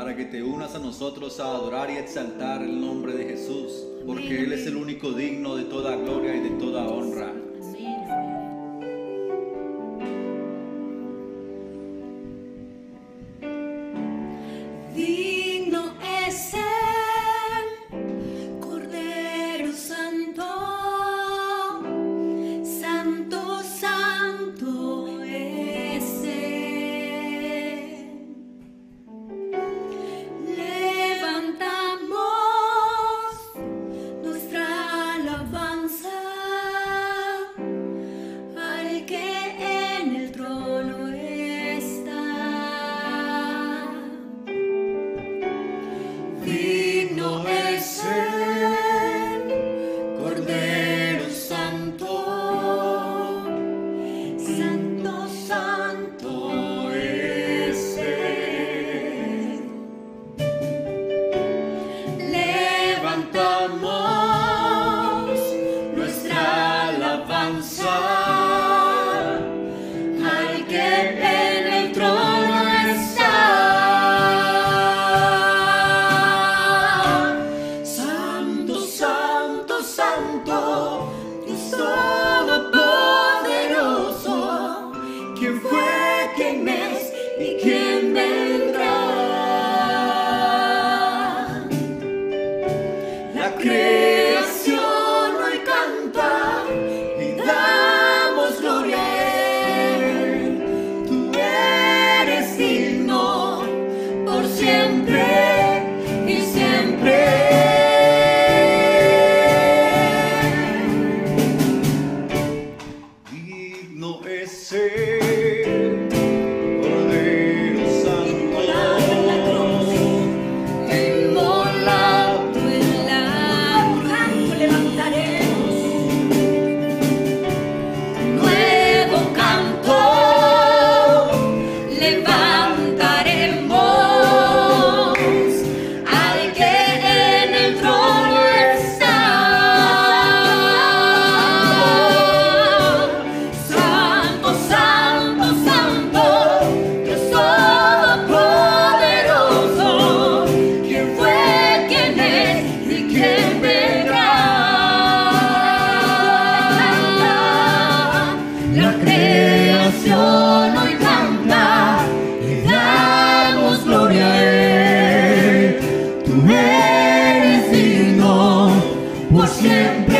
para que te unas a nosotros a adorar y exaltar el nombre de Jesús, porque Él es el único digno de toda gloria y de toda honra. siempre.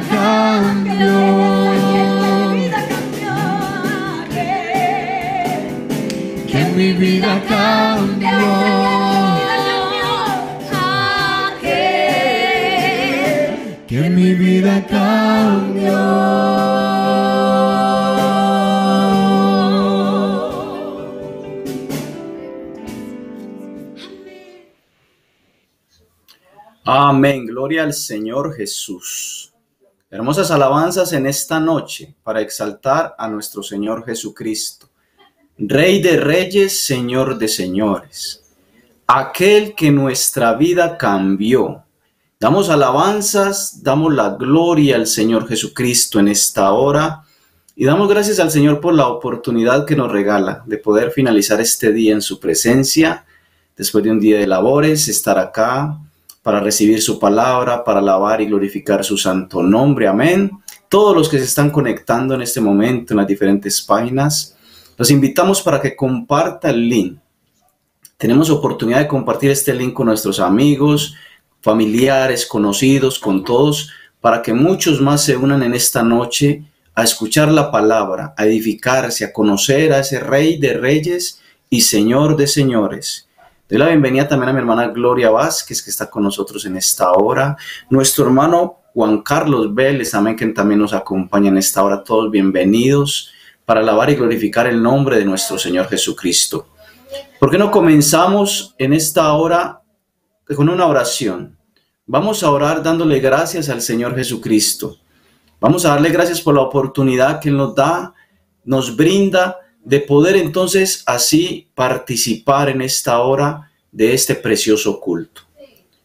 Vida cambió. Que mi vida cambió. Que mi vida cambió. Amén. Gloria al Señor Jesús. Hermosas alabanzas en esta noche para exaltar a nuestro Señor Jesucristo. Rey de reyes, Señor de señores. Aquel que nuestra vida cambió. Damos alabanzas, damos la gloria al Señor Jesucristo en esta hora y damos gracias al Señor por la oportunidad que nos regala de poder finalizar este día en su presencia, después de un día de labores, estar acá para recibir su palabra, para alabar y glorificar su santo nombre. Amén. Todos los que se están conectando en este momento en las diferentes páginas, los invitamos para que comparta el link. Tenemos oportunidad de compartir este link con nuestros amigos, familiares, conocidos, con todos, para que muchos más se unan en esta noche a escuchar la palabra, a edificarse, a conocer a ese Rey de Reyes y Señor de Señores. Doy la bienvenida también a mi hermana Gloria Vázquez, que está con nosotros en esta hora. Nuestro hermano Juan Carlos Vélez, amén, que también nos acompaña en esta hora. Todos bienvenidos para alabar y glorificar el nombre de nuestro Señor Jesucristo. ¿Por qué no comenzamos en esta hora con una oración? Vamos a orar dándole gracias al Señor Jesucristo. Vamos a darle gracias por la oportunidad que nos da, nos brinda de poder entonces así participar en esta hora de este precioso culto.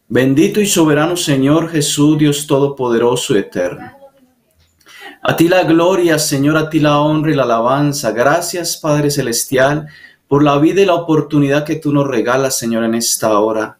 Bendito y soberano Señor Jesús, Dios Todopoderoso y Eterno. A ti la gloria, Señor, a ti la honra y la alabanza. Gracias, Padre Celestial, por la vida y la oportunidad que tú nos regalas, Señor, en esta hora.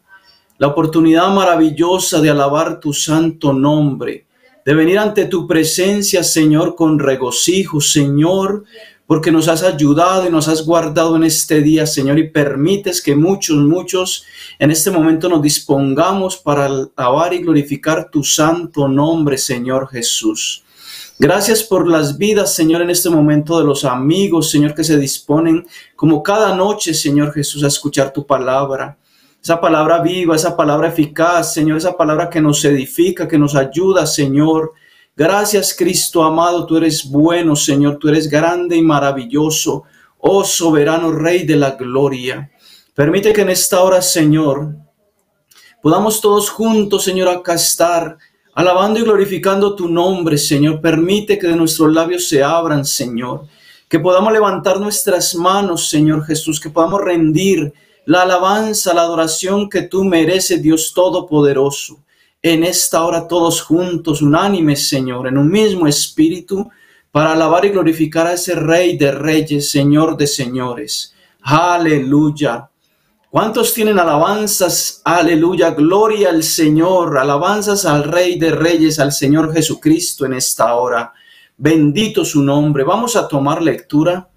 La oportunidad maravillosa de alabar tu santo nombre, de venir ante tu presencia, Señor, con regocijo, Señor, porque nos has ayudado y nos has guardado en este día, Señor, y permites que muchos, muchos en este momento nos dispongamos para alabar y glorificar tu santo nombre, Señor Jesús. Gracias por las vidas, Señor, en este momento de los amigos, Señor, que se disponen como cada noche, Señor Jesús, a escuchar tu palabra. Esa palabra viva, esa palabra eficaz, Señor, esa palabra que nos edifica, que nos ayuda, Señor. Gracias, Cristo amado, tú eres bueno, Señor, tú eres grande y maravilloso, oh soberano Rey de la gloria. Permite que en esta hora, Señor, podamos todos juntos, Señor, acá estar alabando y glorificando tu nombre, Señor. Permite que de nuestros labios se abran, Señor. Que podamos levantar nuestras manos, Señor Jesús, que podamos rendir la alabanza, la adoración que tú mereces, Dios Todopoderoso. En esta hora todos juntos, unánimes, Señor, en un mismo espíritu, para alabar y glorificar a ese Rey de Reyes, Señor de Señores. Aleluya. ¿Cuántos tienen alabanzas? Aleluya, gloria al Señor, alabanzas al Rey de Reyes, al Señor Jesucristo en esta hora. Bendito su nombre. Vamos a tomar lectura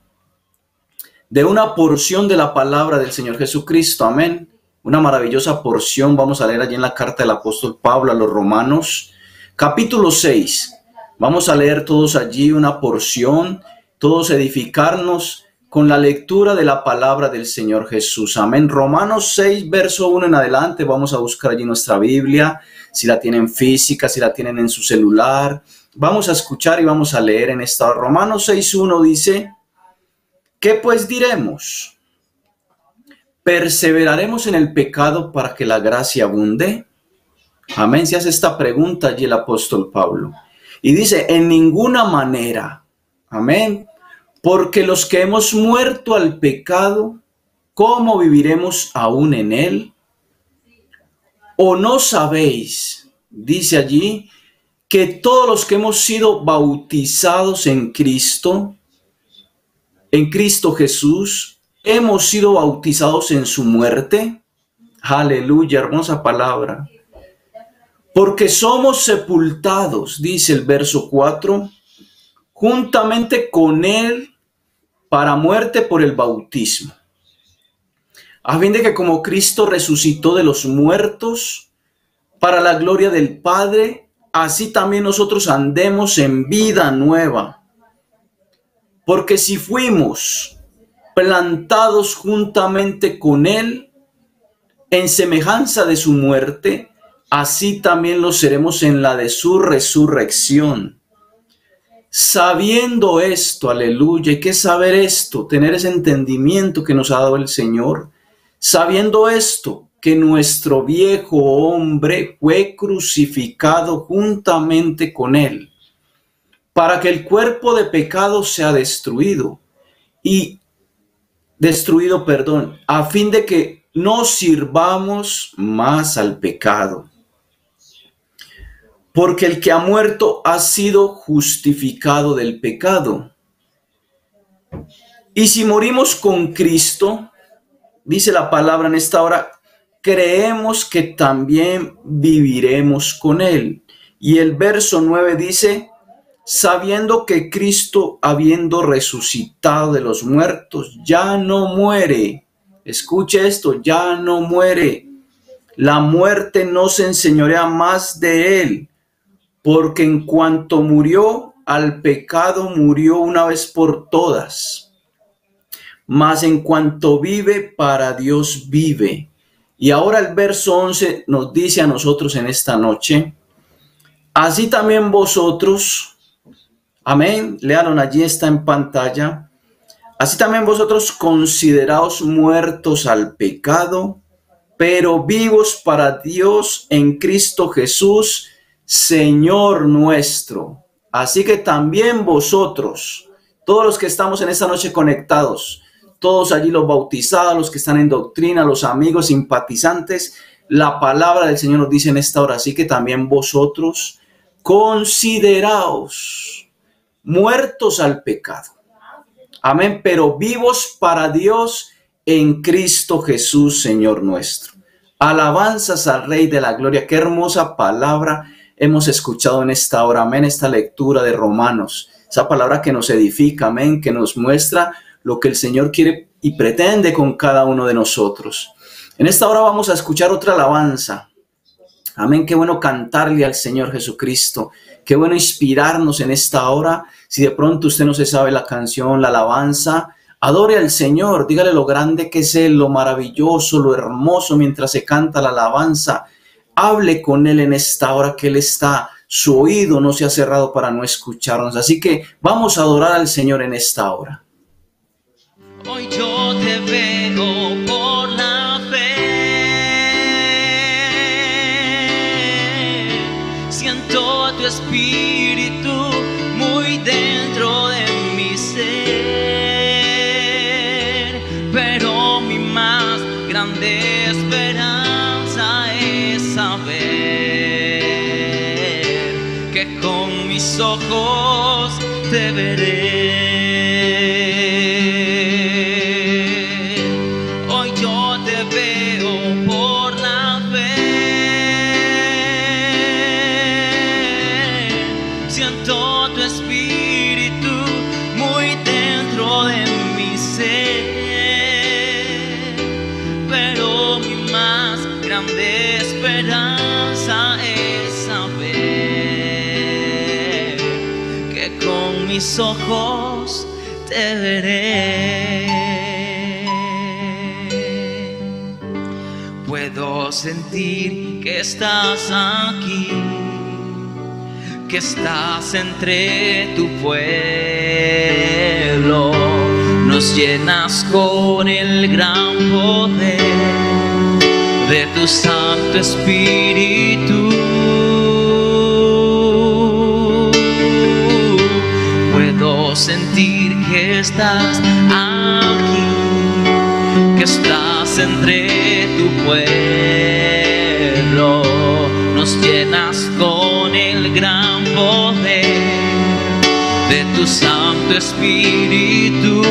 de una porción de la palabra del Señor Jesucristo. Amén. Una maravillosa porción. Vamos a leer allí en la carta del apóstol Pablo a los romanos, capítulo 6. Vamos a leer todos allí una porción, todos edificarnos con la lectura de la palabra del Señor Jesús. Amén. Romanos 6, verso 1 en adelante. Vamos a buscar allí nuestra Biblia, si la tienen física, si la tienen en su celular. Vamos a escuchar y vamos a leer en esta. Romanos 6, 1 dice, ¿qué pues diremos? ¿Perseveraremos en el pecado para que la gracia abunde? Amén. Se hace esta pregunta allí el apóstol Pablo. Y dice, en ninguna manera. Amén. Porque los que hemos muerto al pecado, ¿cómo viviremos aún en él? ¿O no sabéis, dice allí, que todos los que hemos sido bautizados en Cristo, en Cristo Jesús, hemos sido bautizados en su muerte? Aleluya, hermosa palabra. Porque somos sepultados, dice el verso 4, juntamente con Él para muerte por el bautismo. A fin de que como Cristo resucitó de los muertos para la gloria del Padre, así también nosotros andemos en vida nueva. Porque si fuimos plantados juntamente con Él en semejanza de su muerte, así también lo seremos en la de su resurrección. Sabiendo esto, aleluya, hay que saber esto, tener ese entendimiento que nos ha dado el Señor. Sabiendo esto, que nuestro viejo hombre fue crucificado juntamente con él, para que el cuerpo de pecado sea destruido y destruido, perdón, a fin de que no sirvamos más al pecado porque el que ha muerto ha sido justificado del pecado. Y si morimos con Cristo, dice la palabra en esta hora, creemos que también viviremos con Él. Y el verso 9 dice, sabiendo que Cristo, habiendo resucitado de los muertos, ya no muere. Escuche esto, ya no muere. La muerte no se enseñorea más de Él porque en cuanto murió al pecado, murió una vez por todas. Mas en cuanto vive, para Dios vive. Y ahora el verso 11 nos dice a nosotros en esta noche, así también vosotros, amén, learon allí está en pantalla, así también vosotros consideraos muertos al pecado, pero vivos para Dios en Cristo Jesús, Señor nuestro. Así que también vosotros, todos los que estamos en esta noche conectados, todos allí los bautizados, los que están en doctrina, los amigos simpatizantes, la palabra del Señor nos dice en esta hora, así que también vosotros consideraos muertos al pecado. Amén, pero vivos para Dios en Cristo Jesús, Señor nuestro. Alabanzas al Rey de la Gloria. Qué hermosa palabra hemos escuchado en esta hora, amén, esta lectura de Romanos, esa palabra que nos edifica, amén, que nos muestra lo que el Señor quiere y pretende con cada uno de nosotros. En esta hora vamos a escuchar otra alabanza. Amén, qué bueno cantarle al Señor Jesucristo. Qué bueno inspirarnos en esta hora. Si de pronto usted no se sabe la canción, la alabanza, adore al Señor, dígale lo grande que es Él, lo maravilloso, lo hermoso mientras se canta la alabanza. Hable con Él en esta hora que Él está. Su oído no se ha cerrado para no escucharnos. Así que vamos a adorar al Señor en esta hora. Hoy yo te veo por la espíritu muy dentro de mi ser. Pero mi más grande esperanza es saber que con mis ojos te veré. estás aquí, que estás entre tu pueblo. Nos llenas con el gran poder de tu Santo Espíritu. Puedo sentir que estás aquí, que estás entre tu pueblo nos llenas con el gran poder de tu Santo Espíritu.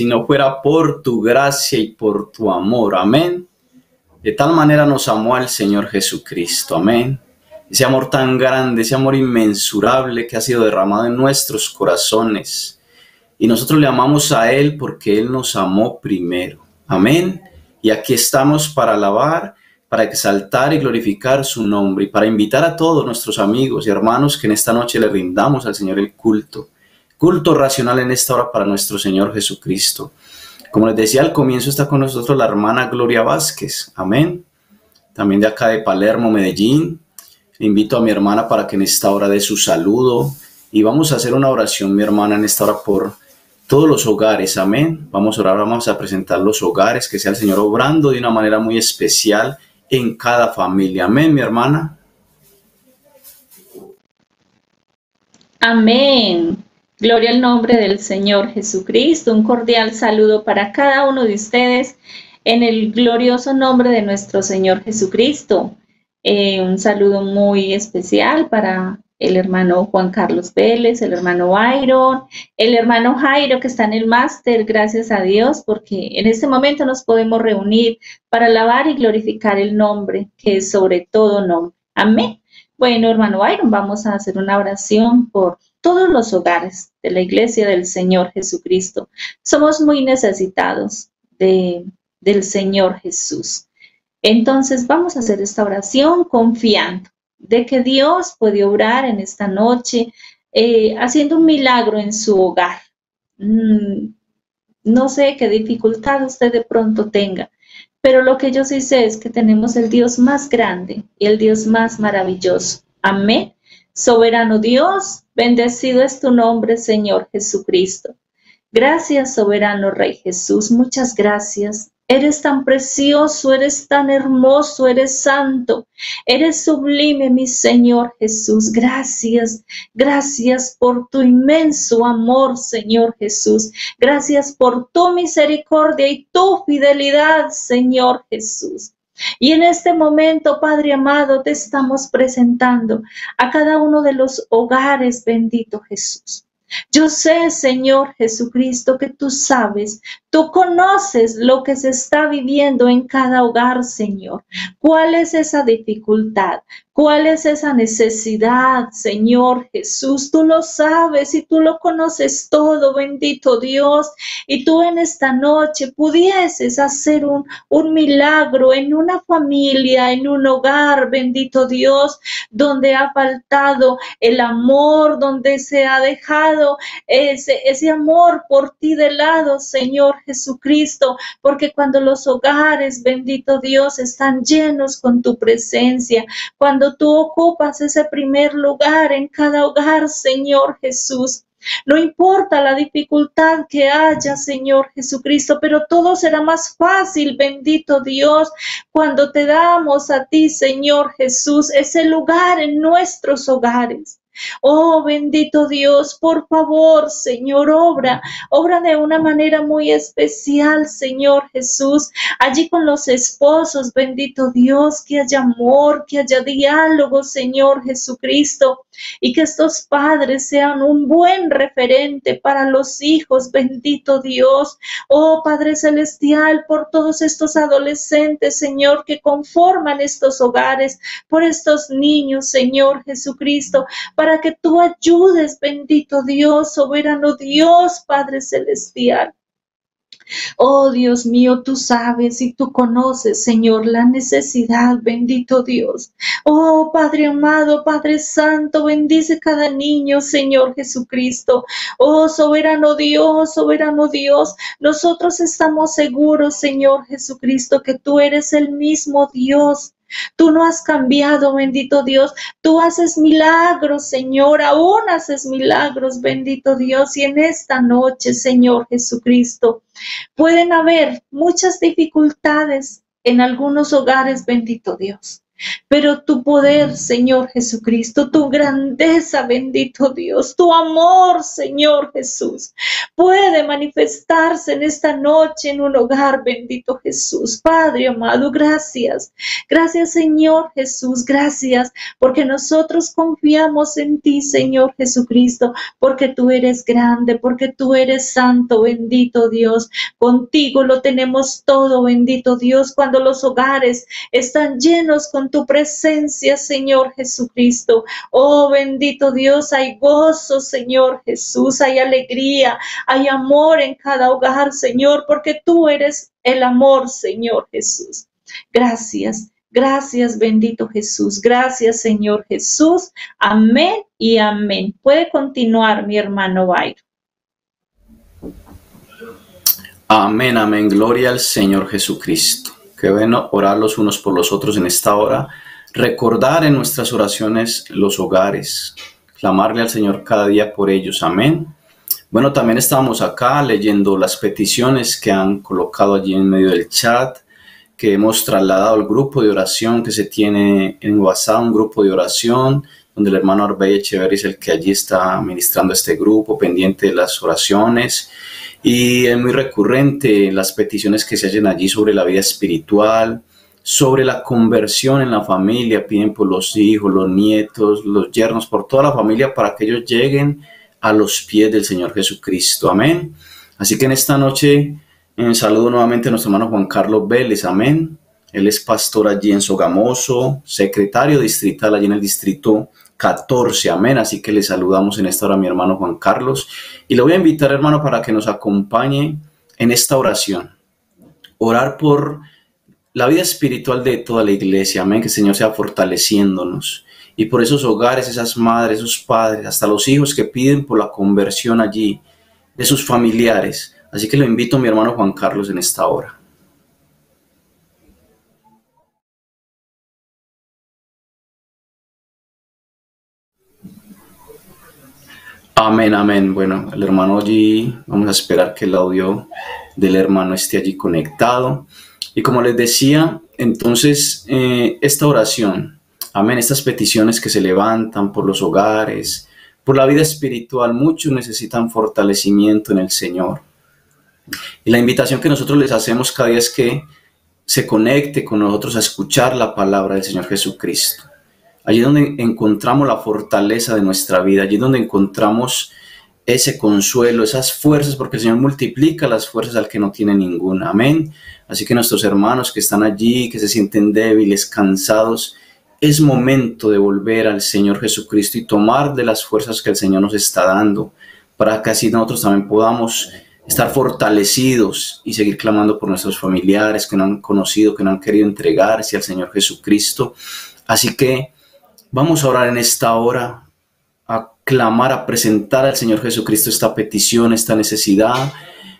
Si no fuera por tu gracia y por tu amor. Amén. De tal manera nos amó el Señor Jesucristo. Amén. Ese amor tan grande, ese amor inmensurable que ha sido derramado en nuestros corazones. Y nosotros le amamos a Él porque Él nos amó primero. Amén. Y aquí estamos para alabar, para exaltar y glorificar su nombre y para invitar a todos nuestros amigos y hermanos que en esta noche le rindamos al Señor el culto culto racional en esta hora para nuestro Señor Jesucristo. Como les decía al comienzo, está con nosotros la hermana Gloria Vázquez. Amén. También de acá de Palermo, Medellín. invito a mi hermana para que en esta hora dé su saludo. Y vamos a hacer una oración, mi hermana, en esta hora por todos los hogares. Amén. Vamos a orar, vamos a presentar los hogares, que sea el Señor obrando de una manera muy especial en cada familia. Amén, mi hermana. Amén. Gloria al nombre del Señor Jesucristo. Un cordial saludo para cada uno de ustedes en el glorioso nombre de nuestro Señor Jesucristo. Eh, un saludo muy especial para el hermano Juan Carlos Vélez, el hermano Iron, el hermano Jairo que está en el máster, gracias a Dios, porque en este momento nos podemos reunir para alabar y glorificar el nombre, que es sobre todo nombre. Amén. Bueno, hermano Iron, vamos a hacer una oración por todos los hogares de la iglesia del Señor Jesucristo. Somos muy necesitados de, del Señor Jesús. Entonces vamos a hacer esta oración confiando de que Dios puede obrar en esta noche, eh, haciendo un milagro en su hogar. Mm, no sé qué dificultad usted de pronto tenga, pero lo que yo sí sé es que tenemos el Dios más grande y el Dios más maravilloso. Amén. Soberano Dios, bendecido es tu nombre, Señor Jesucristo. Gracias, soberano Rey Jesús, muchas gracias. Eres tan precioso, eres tan hermoso, eres santo, eres sublime, mi Señor Jesús. Gracias, gracias por tu inmenso amor, Señor Jesús. Gracias por tu misericordia y tu fidelidad, Señor Jesús. Y en este momento, Padre amado, te estamos presentando a cada uno de los hogares, bendito Jesús. Yo sé, Señor Jesucristo, que tú sabes, tú conoces lo que se está viviendo en cada hogar, Señor. ¿Cuál es esa dificultad? ¿Cuál es esa necesidad, Señor Jesús? Tú lo sabes y tú lo conoces todo, bendito Dios. Y tú en esta noche pudieses hacer un, milagro en una familia, en un hogar, bendito Dios, donde ha faltado el amor, donde se ha dejado ese, ese amor por ti de lado, Señor Jesucristo. Porque cuando los hogares, bendito Dios, están llenos con tu presencia, cuando tú ocupas ese primer lugar en cada hogar, Señor Jesús. No importa la dificultad que haya, Señor Jesucristo, pero todo será más fácil, bendito Dios, cuando te damos a ti, Señor Jesús, ese lugar en nuestros hogares. Oh, bendito Dios, por favor, Señor, obra, obra de una manera muy especial, Señor Jesús, allí con los esposos, bendito Dios, que haya amor, que haya diálogo, Señor Jesucristo, y que estos padres sean un buen referente para los hijos, bendito Dios. Oh, Padre Celestial, por todos estos adolescentes, Señor, que conforman estos hogares, por estos niños, Señor Jesucristo, para que tú ayudes, bendito Dios, soberano Dios, Padre Celestial. Oh Dios mío, tú sabes y tú conoces, Señor, la necesidad, bendito Dios. Oh Padre amado, Padre Santo, bendice cada niño, Señor Jesucristo. Oh soberano Dios, soberano Dios, nosotros estamos seguros, Señor Jesucristo, que tú eres el mismo Dios Tú no has cambiado, bendito Dios. Tú haces milagros, Señor. Aún haces milagros, bendito Dios. Y en esta noche, Señor Jesucristo, pueden haber muchas dificultades en algunos hogares, bendito Dios. Pero tu poder, Señor Jesucristo, tu grandeza, bendito Dios, tu amor, Señor Jesús, puede manifestarse en esta noche en un hogar, bendito Jesús. Padre amado, gracias. Gracias, Señor Jesús, gracias, porque nosotros confiamos en ti, Señor Jesucristo, porque tú eres grande, porque tú eres santo, bendito Dios. Contigo lo tenemos todo, bendito Dios, cuando los hogares están llenos con tu presencia, Señor Jesucristo. Oh, bendito Dios, hay gozo, Señor Jesús, hay alegría, hay amor en cada hogar, Señor, porque tú eres el amor, Señor Jesús. Gracias. Gracias, bendito Jesús. Gracias, Señor Jesús. Amén y amén. Puede continuar, mi hermano Byron. Amén, amén. Gloria al Señor Jesucristo. Qué bueno orar los unos por los otros en esta hora. Recordar en nuestras oraciones los hogares. Clamarle al Señor cada día por ellos. Amén. Bueno, también estamos acá leyendo las peticiones que han colocado allí en medio del chat, que hemos trasladado al grupo de oración que se tiene en WhatsApp, un grupo de oración donde el hermano Arbey Echeverry es el que allí está ministrando este grupo, pendiente de las oraciones. Y es muy recurrente las peticiones que se hacen allí sobre la vida espiritual, sobre la conversión en la familia, piden por los hijos, los nietos, los yernos, por toda la familia para que ellos lleguen a los pies del Señor Jesucristo. Amén. Así que en esta noche saludo nuevamente a nuestro hermano Juan Carlos Vélez. Amén. Él es pastor allí en Sogamoso, secretario distrital allí en el distrito 14. Amén. Así que le saludamos en esta hora a mi hermano Juan Carlos. Y le voy a invitar, hermano, para que nos acompañe en esta oración. Orar por la vida espiritual de toda la iglesia. Amén. Que el Señor sea fortaleciéndonos. Y por esos hogares, esas madres, esos padres, hasta los hijos que piden por la conversión allí de sus familiares. Así que lo invito a mi hermano Juan Carlos en esta hora. Amén, amén. Bueno, el hermano allí, vamos a esperar que el audio del hermano esté allí conectado. Y como les decía, entonces eh, esta oración, amén, estas peticiones que se levantan por los hogares, por la vida espiritual, muchos necesitan fortalecimiento en el Señor. Y la invitación que nosotros les hacemos cada día es que se conecte con nosotros a escuchar la palabra del Señor Jesucristo. Allí donde encontramos la fortaleza de nuestra vida, allí donde encontramos ese consuelo, esas fuerzas, porque el Señor multiplica las fuerzas al que no tiene ninguna. Amén. Así que nuestros hermanos que están allí, que se sienten débiles, cansados, es momento de volver al Señor Jesucristo y tomar de las fuerzas que el Señor nos está dando, para que así nosotros también podamos estar fortalecidos y seguir clamando por nuestros familiares que no han conocido, que no han querido entregarse al Señor Jesucristo. Así que Vamos a orar en esta hora, a clamar, a presentar al Señor Jesucristo esta petición, esta necesidad.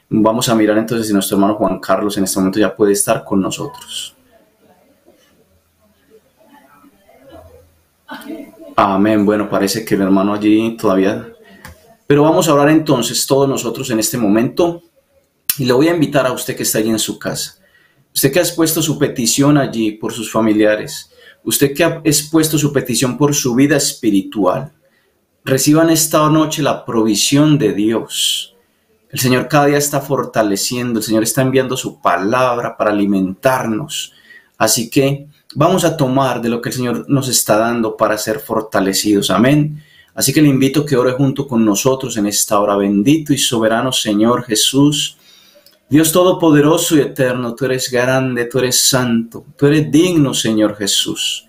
Vamos a mirar entonces si nuestro hermano Juan Carlos en este momento ya puede estar con nosotros. Amén. Bueno, parece que el hermano allí todavía... Pero vamos a orar entonces todos nosotros en este momento y le voy a invitar a usted que está allí en su casa. Usted que ha expuesto su petición allí por sus familiares Usted que ha expuesto su petición por su vida espiritual, reciban esta noche la provisión de Dios. El Señor cada día está fortaleciendo, el Señor está enviando su palabra para alimentarnos. Así que vamos a tomar de lo que el Señor nos está dando para ser fortalecidos. Amén. Así que le invito a que ore junto con nosotros en esta hora. Bendito y soberano Señor Jesús. Dios Todopoderoso y Eterno, tú eres grande, tú eres santo, tú eres digno, Señor Jesús.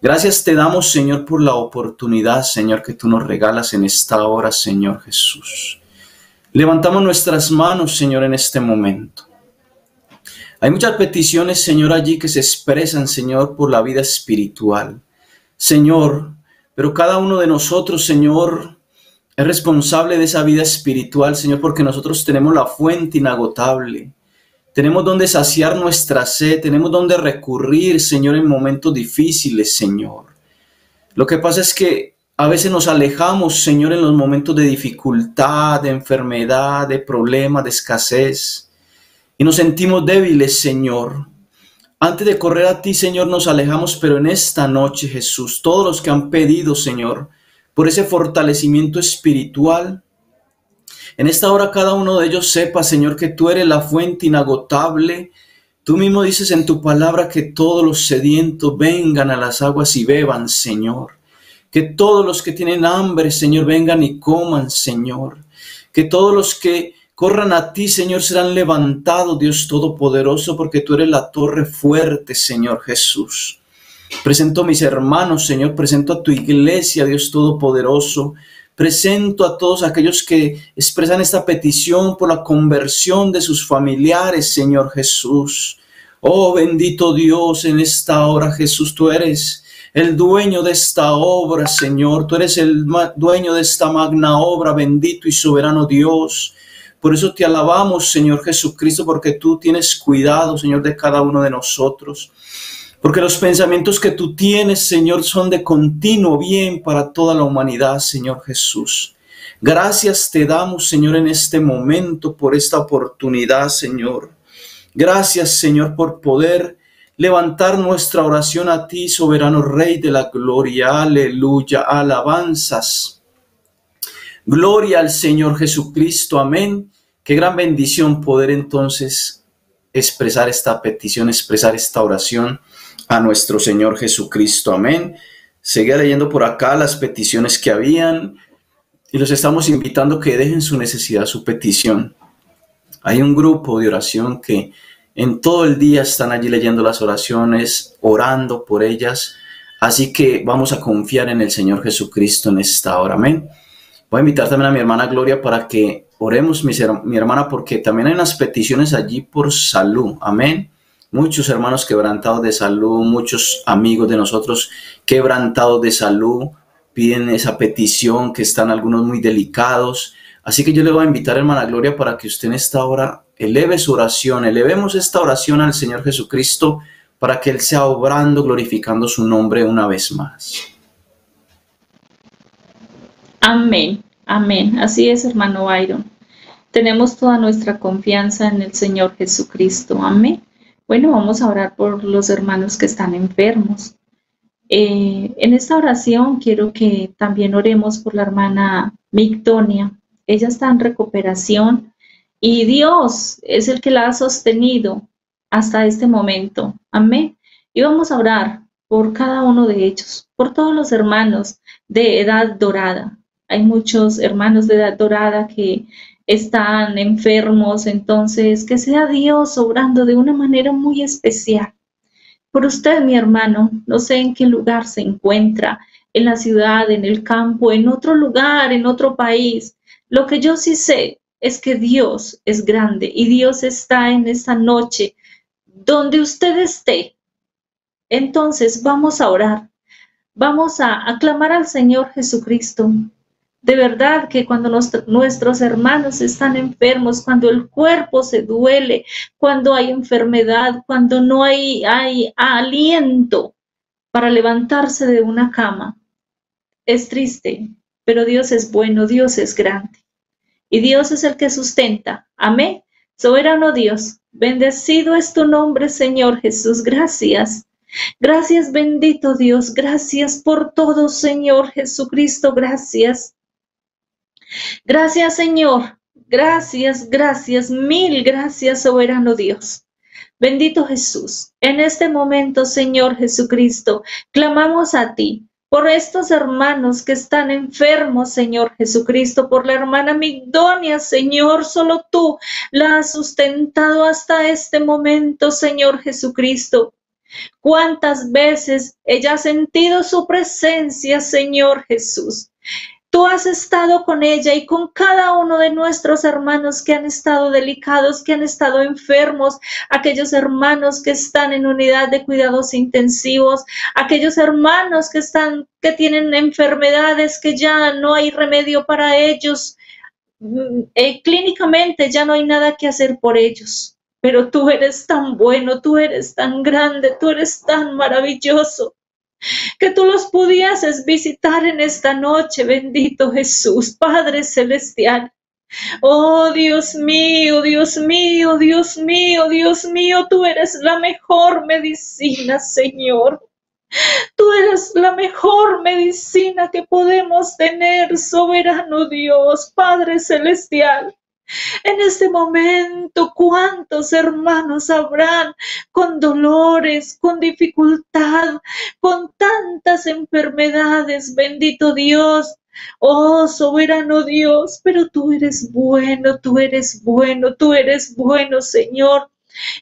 Gracias te damos, Señor, por la oportunidad, Señor, que tú nos regalas en esta hora, Señor Jesús. Levantamos nuestras manos, Señor, en este momento. Hay muchas peticiones, Señor, allí que se expresan, Señor, por la vida espiritual. Señor, pero cada uno de nosotros, Señor, es responsable de esa vida espiritual, Señor, porque nosotros tenemos la fuente inagotable. Tenemos donde saciar nuestra sed, tenemos donde recurrir, Señor, en momentos difíciles, Señor. Lo que pasa es que a veces nos alejamos, Señor, en los momentos de dificultad, de enfermedad, de problema, de escasez. Y nos sentimos débiles, Señor. Antes de correr a ti, Señor, nos alejamos, pero en esta noche, Jesús, todos los que han pedido, Señor, por ese fortalecimiento espiritual, en esta hora cada uno de ellos sepa, Señor, que tú eres la fuente inagotable. Tú mismo dices en tu palabra que todos los sedientos vengan a las aguas y beban, Señor. Que todos los que tienen hambre, Señor, vengan y coman, Señor. Que todos los que corran a ti, Señor, serán levantados, Dios Todopoderoso, porque tú eres la torre fuerte, Señor Jesús. Presento a mis hermanos, Señor, presento a tu iglesia, Dios Todopoderoso. Presento a todos aquellos que expresan esta petición por la conversión de sus familiares, Señor Jesús. Oh bendito Dios, en esta hora Jesús, tú eres el dueño de esta obra, Señor. Tú eres el dueño de esta magna obra, bendito y soberano Dios. Por eso te alabamos, Señor Jesucristo, porque tú tienes cuidado, Señor, de cada uno de nosotros. Porque los pensamientos que tú tienes, Señor, son de continuo bien para toda la humanidad, Señor Jesús. Gracias te damos, Señor, en este momento por esta oportunidad, Señor. Gracias, Señor, por poder levantar nuestra oración a ti, soberano Rey de la Gloria. Aleluya, alabanzas. Gloria al Señor Jesucristo, amén. Qué gran bendición poder entonces expresar esta petición, expresar esta oración a nuestro Señor Jesucristo. Amén. Seguía leyendo por acá las peticiones que habían y los estamos invitando que dejen su necesidad, su petición. Hay un grupo de oración que en todo el día están allí leyendo las oraciones, orando por ellas. Así que vamos a confiar en el Señor Jesucristo en esta hora. Amén. Voy a invitar también a mi hermana Gloria para que oremos, mi, mi hermana, porque también hay unas peticiones allí por salud. Amén muchos hermanos quebrantados de salud, muchos amigos de nosotros quebrantados de salud, piden esa petición que están algunos muy delicados. Así que yo le voy a invitar, hermana Gloria, para que usted en esta hora eleve su oración, elevemos esta oración al Señor Jesucristo para que Él sea obrando, glorificando su nombre una vez más. Amén, amén. Así es, hermano Byron. Tenemos toda nuestra confianza en el Señor Jesucristo. Amén. Bueno, vamos a orar por los hermanos que están enfermos. Eh, en esta oración quiero que también oremos por la hermana Migdonia. Ella está en recuperación y Dios es el que la ha sostenido hasta este momento. Amén. Y vamos a orar por cada uno de ellos, por todos los hermanos de edad dorada. Hay muchos hermanos de edad dorada que están enfermos, entonces que sea Dios obrando de una manera muy especial. Por usted, mi hermano, no sé en qué lugar se encuentra, en la ciudad, en el campo, en otro lugar, en otro país. Lo que yo sí sé es que Dios es grande y Dios está en esta noche donde usted esté. Entonces vamos a orar, vamos a aclamar al Señor Jesucristo, de verdad que cuando nuestros hermanos están enfermos, cuando el cuerpo se duele, cuando hay enfermedad, cuando no hay, hay aliento para levantarse de una cama, es triste, pero Dios es bueno, Dios es grande. Y Dios es el que sustenta. Amén. Soberano Dios, bendecido es tu nombre, Señor Jesús. Gracias. Gracias, bendito Dios. Gracias por todo, Señor Jesucristo. Gracias. Gracias, Señor. Gracias, gracias, mil gracias, soberano Dios. Bendito Jesús. En este momento, Señor Jesucristo, clamamos a ti por estos hermanos que están enfermos, Señor Jesucristo, por la hermana Migdonia, Señor, solo tú la has sustentado hasta este momento, Señor Jesucristo. ¿Cuántas veces ella ha sentido su presencia, Señor Jesús? Tú has estado con ella y con cada uno de nuestros hermanos que han estado delicados, que han estado enfermos, aquellos hermanos que están en unidad de cuidados intensivos, aquellos hermanos que están que tienen enfermedades que ya no hay remedio para ellos. Mm, eh, clínicamente ya no hay nada que hacer por ellos. Pero tú eres tan bueno, tú eres tan grande, tú eres tan maravilloso que tú los pudieses visitar en esta noche, bendito Jesús, Padre Celestial. Oh Dios mío, Dios mío, Dios mío, Dios mío, tú eres la mejor medicina, Señor. Tú eres la mejor medicina que podemos tener, soberano Dios, Padre Celestial. En este momento, ¿cuántos hermanos habrán con dolores, con dificultad, con tantas enfermedades? Bendito Dios. Oh, soberano Dios, pero tú eres bueno, tú eres bueno, tú eres bueno, Señor.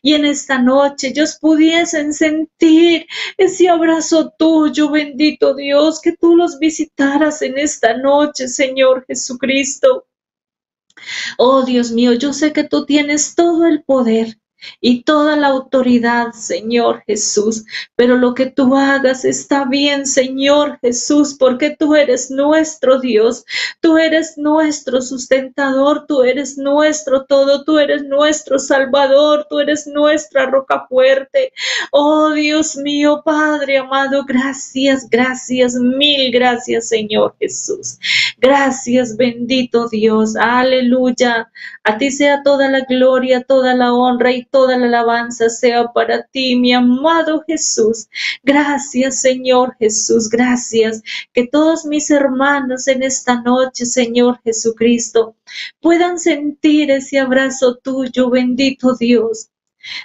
Y en esta noche ellos pudiesen sentir ese abrazo tuyo, bendito Dios, que tú los visitaras en esta noche, Señor Jesucristo. Oh Dios mío, yo sé que tú tienes todo el poder y toda la autoridad, Señor Jesús. Pero lo que tú hagas está bien, Señor Jesús, porque tú eres nuestro Dios, tú eres nuestro sustentador, tú eres nuestro todo, tú eres nuestro Salvador, tú eres nuestra roca fuerte. Oh Dios mío, Padre amado, gracias, gracias, mil gracias, Señor Jesús. Gracias, bendito Dios. Aleluya. A ti sea toda la gloria, toda la honra y toda la alabanza sea para ti, mi amado Jesús. Gracias, Señor Jesús, gracias. Que todos mis hermanos en esta noche, Señor Jesucristo, puedan sentir ese abrazo tuyo, bendito Dios,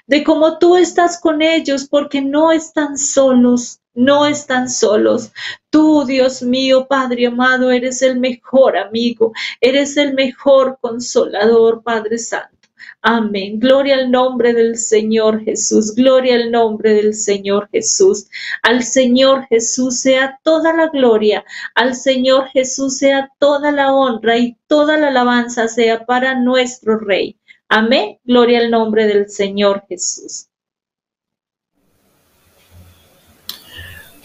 de cómo tú estás con ellos, porque no están solos. No están solos. Tú, Dios mío, Padre amado, eres el mejor amigo, eres el mejor consolador, Padre Santo. Amén. Gloria al nombre del Señor Jesús. Gloria al nombre del Señor Jesús. Al Señor Jesús sea toda la gloria. Al Señor Jesús sea toda la honra y toda la alabanza sea para nuestro Rey. Amén. Gloria al nombre del Señor Jesús.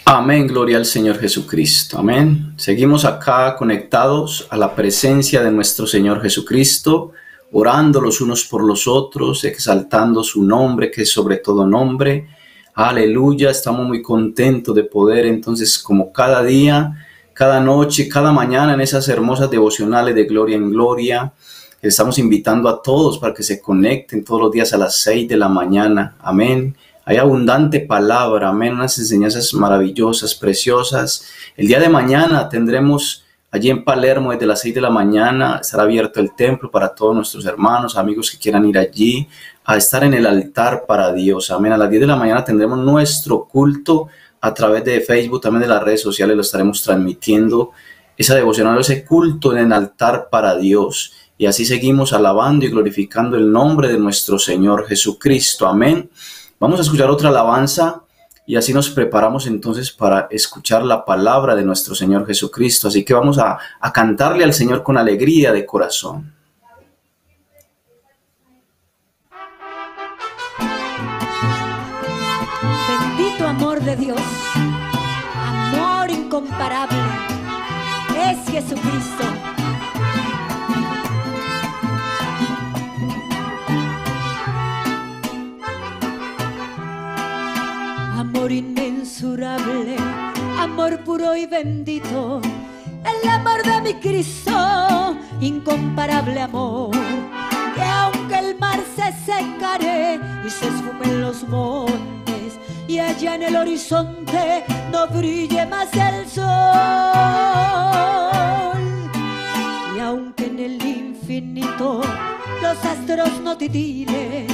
Amén, gloria al Señor Jesucristo. Amén. Seguimos acá conectados a la presencia de nuestro Señor Jesucristo, orando los unos por los otros, exaltando su nombre, que es sobre todo nombre. Aleluya, estamos muy contentos de poder entonces como cada día, cada noche, cada mañana en esas hermosas devocionales de gloria en gloria. Estamos invitando a todos para que se conecten todos los días a las seis de la mañana. Amén hay abundante palabra, amén, unas enseñanzas maravillosas, preciosas. El día de mañana tendremos allí en Palermo desde las 6 de la mañana, estará abierto el templo para todos nuestros hermanos, amigos que quieran ir allí a estar en el altar para Dios. Amén. A las 10 de la mañana tendremos nuestro culto a través de Facebook, también de las redes sociales, lo estaremos transmitiendo. Esa devocional, ese culto en el altar para Dios. Y así seguimos alabando y glorificando el nombre de nuestro Señor Jesucristo. Amén. Vamos a escuchar otra alabanza y así nos preparamos entonces para escuchar la palabra de nuestro Señor Jesucristo. Así que vamos a, a cantarle al Señor con alegría de corazón. Bendito amor de Dios, amor incomparable, es Jesucristo. Amor inmensurable, amor puro y bendito, el amor de mi Cristo, incomparable amor, que aunque el mar se secare y se esfumen los montes, y allá en el horizonte no brille más el sol, y aunque en el infinito los astros no titilen,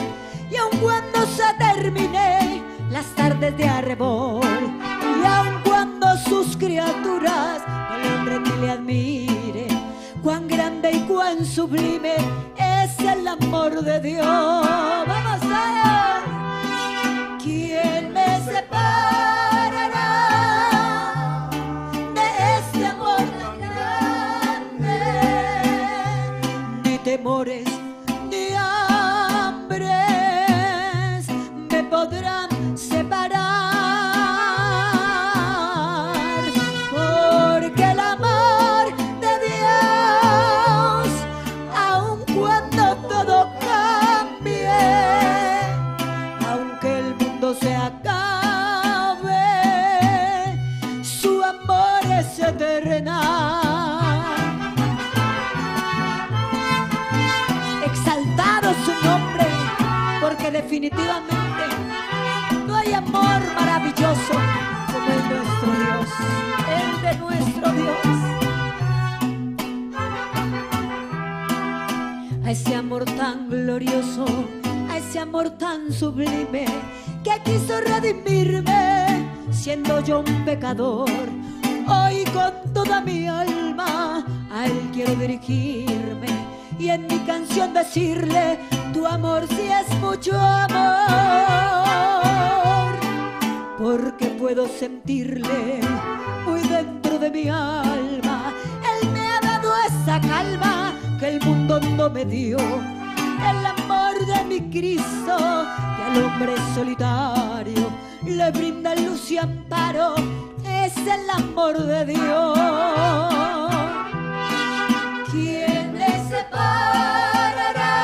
y aun cuando se termine las tardes de arrebol. Y aun cuando sus criaturas no le honren ni le admiren cuán grande y cuán sublime es el amor de Dios. Vamos a ver quién me separará de este amor tan grande ni temores Exaltado su nombre, porque definitivamente no hay amor maravilloso como el nuestro Dios, el de nuestro Dios. A ese amor tan glorioso, a ese amor tan sublime, que quiso redimirme siendo yo un pecador Hoy con toda mi alma a él quiero dirigirme y en mi canción decirle, tu amor sí es mucho amor, porque puedo sentirle muy dentro de mi alma, él me ha dado esa calma que el mundo no me dio, el amor de mi Cristo que al hombre solitario le brinda luz y amparo, es el amor de Dios. ¿Quién le separará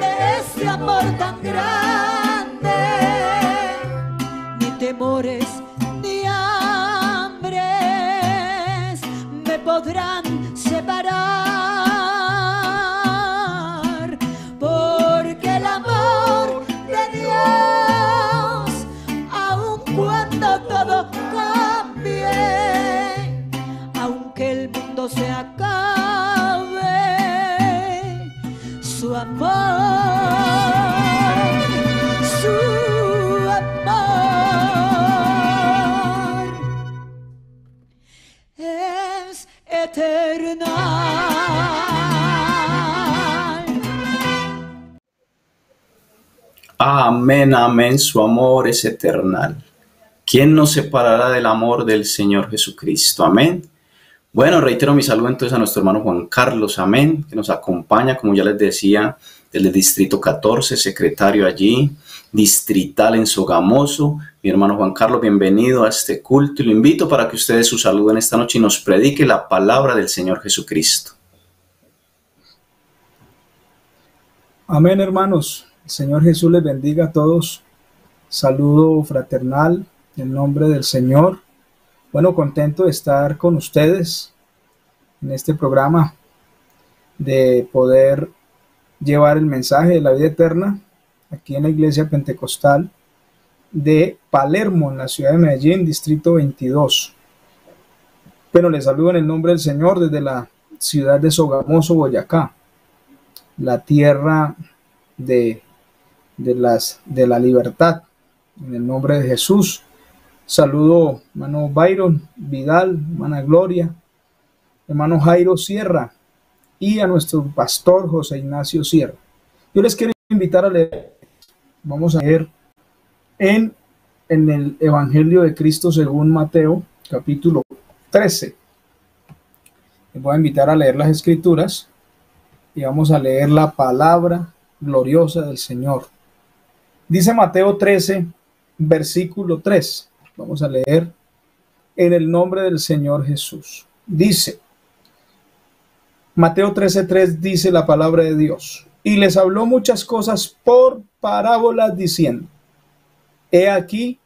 de ese amor tan grande? Ni temores ni hambres me podrán Amén, amén, su amor es eternal. ¿Quién nos separará del amor del Señor Jesucristo? Amén. Bueno, reitero mi saludo entonces a nuestro hermano Juan Carlos, amén, que nos acompaña, como ya les decía, del Distrito 14, secretario allí, distrital en Sogamoso. Mi hermano Juan Carlos, bienvenido a este culto y lo invito para que ustedes su saluden esta noche y nos predique la palabra del Señor Jesucristo. Amén, hermanos. El Señor Jesús les bendiga a todos. Saludo fraternal en nombre del Señor. Bueno, contento de estar con ustedes en este programa, de poder llevar el mensaje de la vida eterna aquí en la iglesia pentecostal de Palermo, en la ciudad de Medellín, distrito 22. Bueno, les saludo en el nombre del Señor desde la ciudad de Sogamoso, Boyacá, la tierra de, de, las, de la libertad, en el nombre de Jesús. Saludo, hermano Byron Vidal, hermana Gloria, hermano Jairo Sierra y a nuestro pastor José Ignacio Sierra. Yo les quiero invitar a leer, vamos a leer en, en el Evangelio de Cristo según Mateo, capítulo 13. Les voy a invitar a leer las escrituras y vamos a leer la palabra gloriosa del Señor. Dice Mateo 13, versículo 3. Vamos a leer en el nombre del Señor Jesús. Dice, Mateo 13:3 dice la palabra de Dios. Y les habló muchas cosas por parábolas diciendo, He aquí,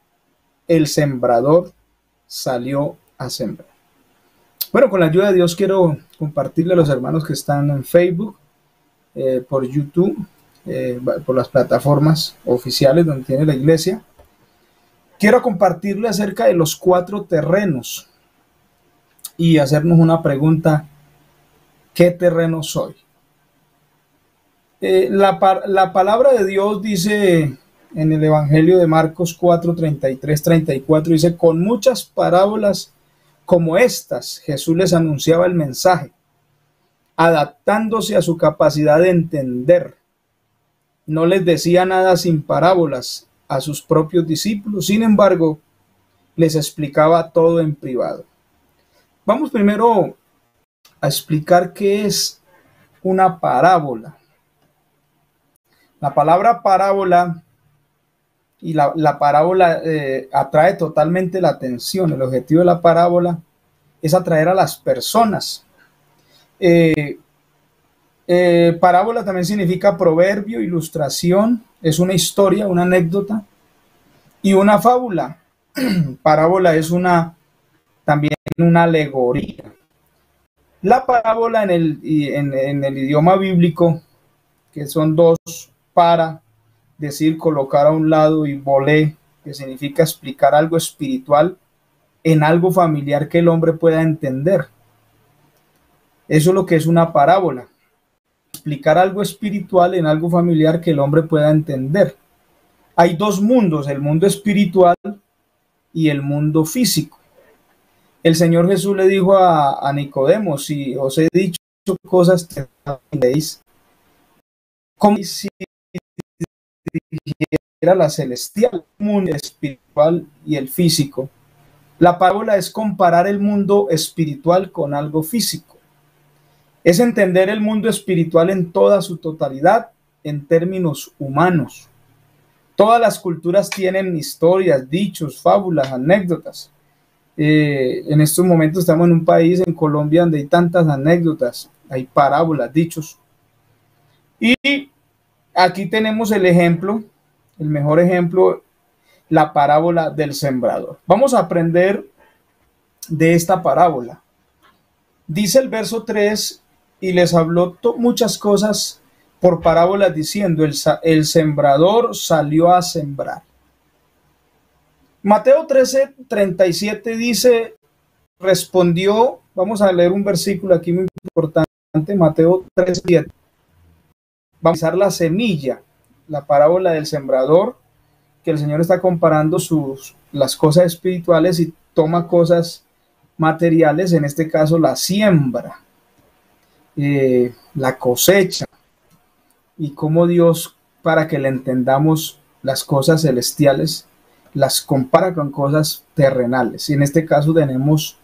el sembrador salió a sembrar. Bueno, con la ayuda de Dios quiero compartirle a los hermanos que están en Facebook, eh, por YouTube, eh, por las plataformas oficiales donde tiene la iglesia. Quiero compartirle acerca de los cuatro terrenos y hacernos una pregunta, ¿qué terreno soy? Eh, la, la palabra de Dios dice en el Evangelio de Marcos 4, 33, 34, dice, con muchas parábolas como estas, Jesús les anunciaba el mensaje, adaptándose a su capacidad de entender. No les decía nada sin parábolas a sus propios discípulos, sin embargo, les explicaba todo en privado. Vamos primero a explicar qué es una parábola. La palabra parábola y la, la parábola eh, atrae totalmente la atención. El objetivo de la parábola es atraer a las personas. Eh, eh, parábola también significa proverbio, ilustración, es una historia, una anécdota y una fábula. parábola es una también una alegoría. La parábola en el, en, en el idioma bíblico, que son dos para decir colocar a un lado y volé, que significa explicar algo espiritual en algo familiar que el hombre pueda entender. Eso es lo que es una parábola. Explicar algo espiritual en algo familiar que el hombre pueda entender. Hay dos mundos, el mundo espiritual y el mundo físico. El Señor Jesús le dijo a, Nicodemo, si os he dicho cosas que era la celestial, el mundo espiritual y el físico. La parábola es comparar el mundo espiritual con algo físico. Es entender el mundo espiritual en toda su totalidad en términos humanos. Todas las culturas tienen historias, dichos, fábulas, anécdotas. Eh, en estos momentos estamos en un país, en Colombia, donde hay tantas anécdotas, hay parábolas, dichos. Y aquí tenemos el ejemplo, el mejor ejemplo, la parábola del sembrador. Vamos a aprender de esta parábola. Dice el verso 3, y les habló muchas cosas por parábolas diciendo, el, el sembrador salió a sembrar. Mateo 13, 37 dice, respondió, vamos a leer un versículo aquí muy importante, Mateo 13, 7. Vamos a la semilla, la parábola del sembrador, que el Señor está comparando sus, las cosas espirituales y toma cosas materiales, en este caso la siembra, eh, la cosecha, y cómo Dios, para que le entendamos las cosas celestiales, las compara con cosas terrenales. Y en este caso tenemos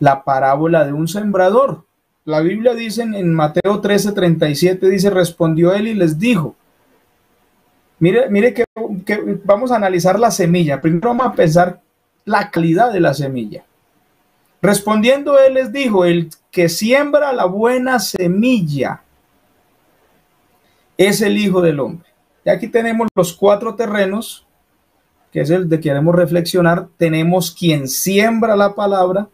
la parábola de un sembrador. La Biblia dice en Mateo 13, 37, dice, respondió él y les dijo, mire, mire que, vamos a analizar la semilla. Primero vamos a pensar la calidad de la semilla. Respondiendo él les dijo, el que siembra la buena semilla es el Hijo del Hombre. Y aquí tenemos los cuatro terrenos, que es el de que queremos reflexionar. Tenemos quien siembra la palabra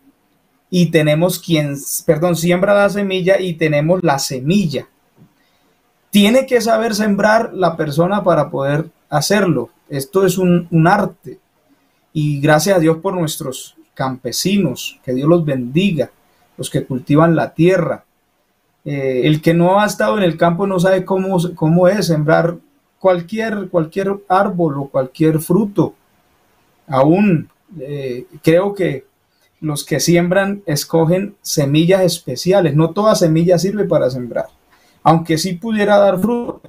y tenemos quien, perdón, siembra la semilla y tenemos la semilla. Tiene que saber sembrar la persona para poder hacerlo. Esto es un, un arte. Y gracias a Dios por nuestros campesinos, que Dios los bendiga, los que cultivan la tierra, eh, el que no ha estado en el campo no sabe cómo, cómo es sembrar cualquier, cualquier árbol o cualquier fruto. Aún eh, creo que los que siembran escogen semillas especiales. No toda semilla sirve para sembrar, aunque sí pudiera dar fruto.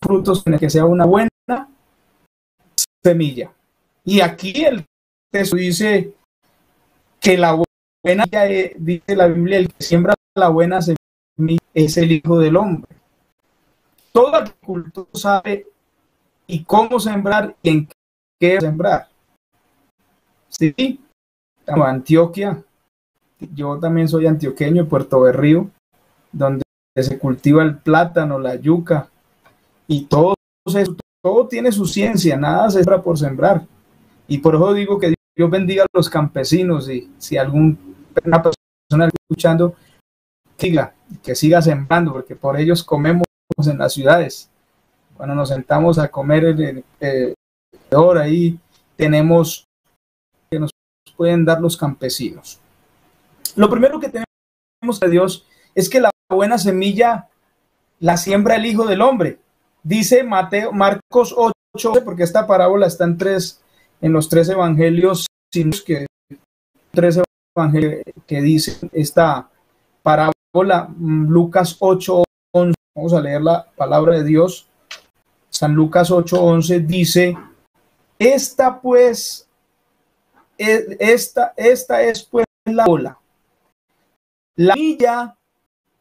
Frutos en que sea una buena semilla. Y aquí el texto dice que la buena, dice la Biblia, el que siembra la buena semilla es el Hijo del Hombre. Todo agricultor sabe y cómo sembrar y en qué sembrar. Sí, Antioquia, yo también soy antioqueño Puerto Berrío, donde se cultiva el plátano, la yuca y todo, todo tiene su ciencia, nada se sembra por sembrar. Y por eso digo que Dios bendiga a los campesinos y si algún una persona escuchando, siga, que siga sembrando, porque por ellos comemos en las ciudades. Cuando nos sentamos a comer eh, ahora ahí tenemos pueden dar los campesinos. Lo primero que tenemos de Dios es que la buena semilla la siembra el Hijo del Hombre. Dice Mateo, Marcos 8, porque esta parábola está en tres, en los tres evangelios, que tres que dice esta parábola, mm, Lucas 8, 11, vamos a leer la palabra de Dios, San Lucas 8, 11 dice, esta pues, esta, esta es pues la ola. La semilla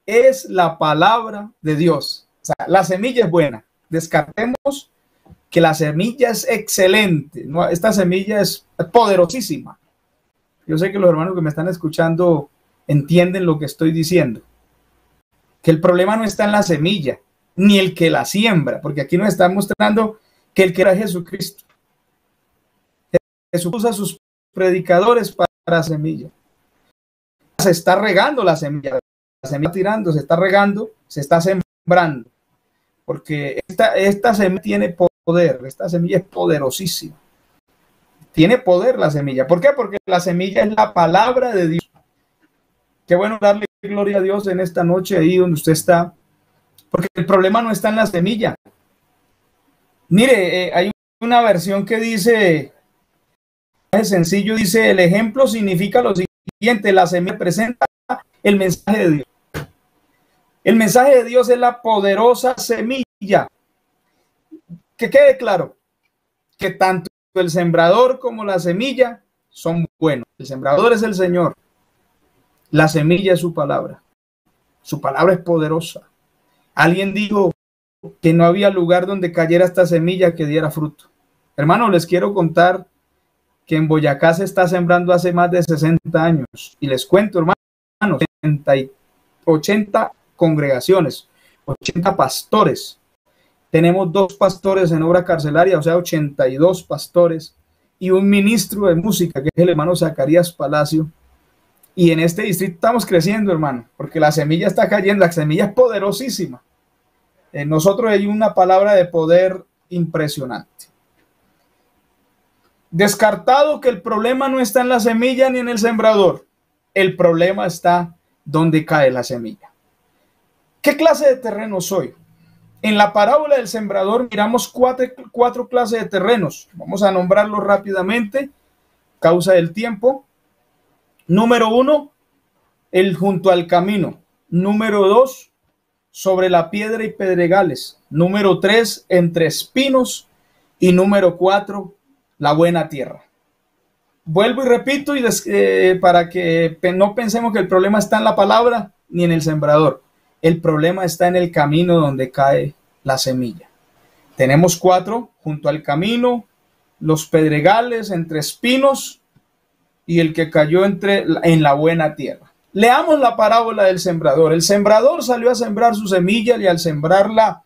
es la palabra de Dios. La semilla es buena. Descartemos que la semilla es excelente. ¿no? Esta semilla es poderosísima. Yo sé que los hermanos que me están escuchando entienden lo que estoy diciendo. Que el problema no está en la semilla, ni el que la siembra, porque aquí nos está mostrando que el que era Jesucristo. Jesús usa sus predicadores para la semilla. Se está regando la semilla, la semilla tirando, se está regando, se está sembrando. porque esta, esta semilla tiene poder, esta semilla es poderosísima. Tiene poder la semilla. ¿Por qué? Porque la semilla es la palabra de Dios. Qué bueno darle gloria a Dios en esta noche ahí donde usted está, porque el problema no está en la semilla. Mire, eh, hay una versión que dice, sencillo, dice, el ejemplo significa lo siguiente, la semilla presenta el mensaje de Dios. El mensaje de Dios es la poderosa semilla. Que quede claro que tanto el sembrador como la semilla son buenos. El sembrador es el Señor. La semilla es su palabra. Su palabra es poderosa. Alguien dijo que no había lugar donde cayera esta semilla que diera fruto. Hermano, les quiero contar que en Boyacá se está sembrando hace más de 60 años. Y les cuento, hermano, 80 congregaciones, 80 pastores. Tenemos dos pastores en obra carcelaria, o sea, 82 pastores y un ministro de música, que es el hermano Zacarías Palacio. Y en este distrito estamos creciendo, hermano, porque la semilla está cayendo, la semilla es poderosísima. En nosotros hay una palabra de poder impresionante. Descartado que el problema no está en la semilla ni en el sembrador, el problema está donde cae la semilla. ¿Qué clase de terreno soy? En la parábola del sembrador miramos cuatro, clases de terrenos. Vamos a nombrarlos rápidamente, causa del tiempo. Número uno, el junto al camino. Número dos, sobre la piedra y pedregales. Número tres, entre espinos. Y número cuatro, la buena tierra. Vuelvo y repito y eh, para que no pensemos que el problema está en la palabra ni en el sembrador. El problema está en el camino donde cae la semilla. Tenemos cuatro junto al camino, los pedregales entre espinos y el que cayó entre, en la buena tierra. Leamos la parábola del sembrador. El sembrador salió a sembrar su semilla y al sembrarla,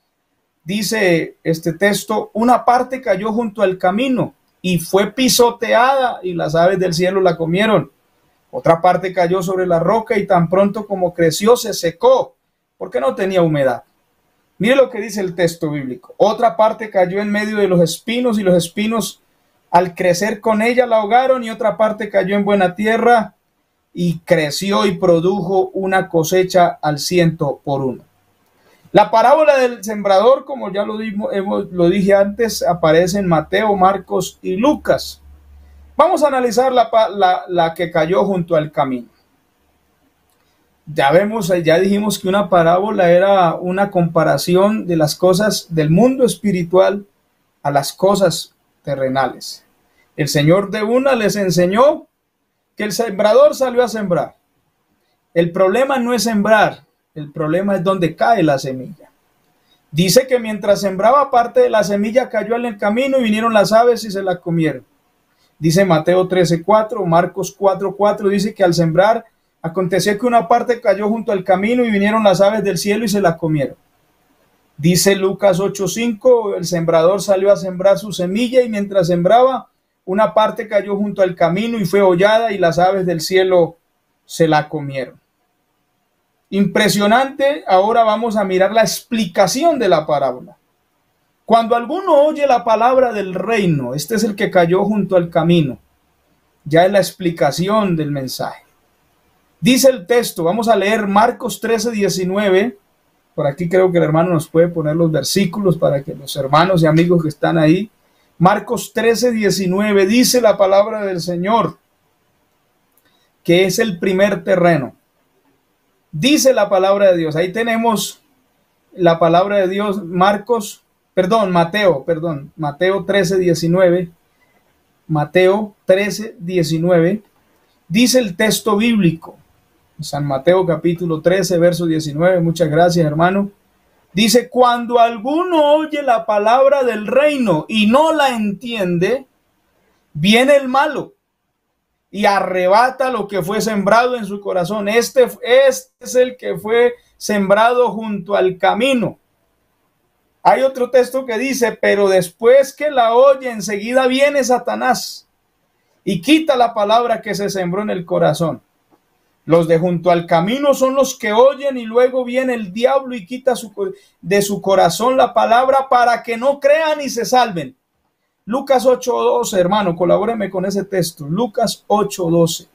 dice este texto, una parte cayó junto al camino y fue pisoteada y las aves del cielo la comieron. Otra parte cayó sobre la roca y tan pronto como creció se secó porque no tenía humedad. Mire lo que dice el texto bíblico. Otra parte cayó en medio de los espinos y los espinos al crecer con ella la ahogaron y otra parte cayó en buena tierra y creció y produjo una cosecha al ciento por uno. La parábola del sembrador, como ya lo, dije antes, aparece en Mateo, Marcos y Lucas. Vamos a analizar la, la que cayó junto al camino ya vemos, ya dijimos que una parábola era una comparación de las cosas del mundo espiritual a las cosas terrenales. El Señor de una les enseñó que el sembrador salió a sembrar. El problema no es sembrar, el problema es donde cae la semilla. Dice que mientras sembraba parte de la semilla cayó en el camino y vinieron las aves y se la comieron. Dice Mateo 13:4, Marcos 4:4 dice que al sembrar Aconteció que una parte cayó junto al camino y vinieron las aves del cielo y se la comieron. Dice Lucas 8:5, el sembrador salió a sembrar su semilla y mientras sembraba, una parte cayó junto al camino y fue hollada y las aves del cielo se la comieron. Impresionante, ahora vamos a mirar la explicación de la parábola. Cuando alguno oye la palabra del reino, este es el que cayó junto al camino, ya es la explicación del mensaje. Dice el texto, vamos a leer Marcos 13, 19. Por aquí creo que el hermano nos puede poner los versículos para que los hermanos y amigos que están ahí. Marcos 13, 19 dice la palabra del Señor, que es el primer terreno. Dice la palabra de Dios. Ahí tenemos la palabra de Dios, Marcos, perdón, Mateo, perdón, Mateo 13, 19. Mateo 13, 19. Dice el texto bíblico. San Mateo capítulo 13, verso 19. Muchas gracias, hermano. Dice, cuando alguno oye la palabra del reino y no la entiende, viene el malo y arrebata lo que fue sembrado en su corazón. Este, este es el que fue sembrado junto al camino. Hay otro texto que dice, pero después que la oye, enseguida viene Satanás y quita la palabra que se sembró en el corazón. Los de junto al camino son los que oyen y luego viene el diablo y quita su, de su corazón la palabra para que no crean y se salven. Lucas 8:12, hermano, colabóreme con ese texto. Lucas 8:12.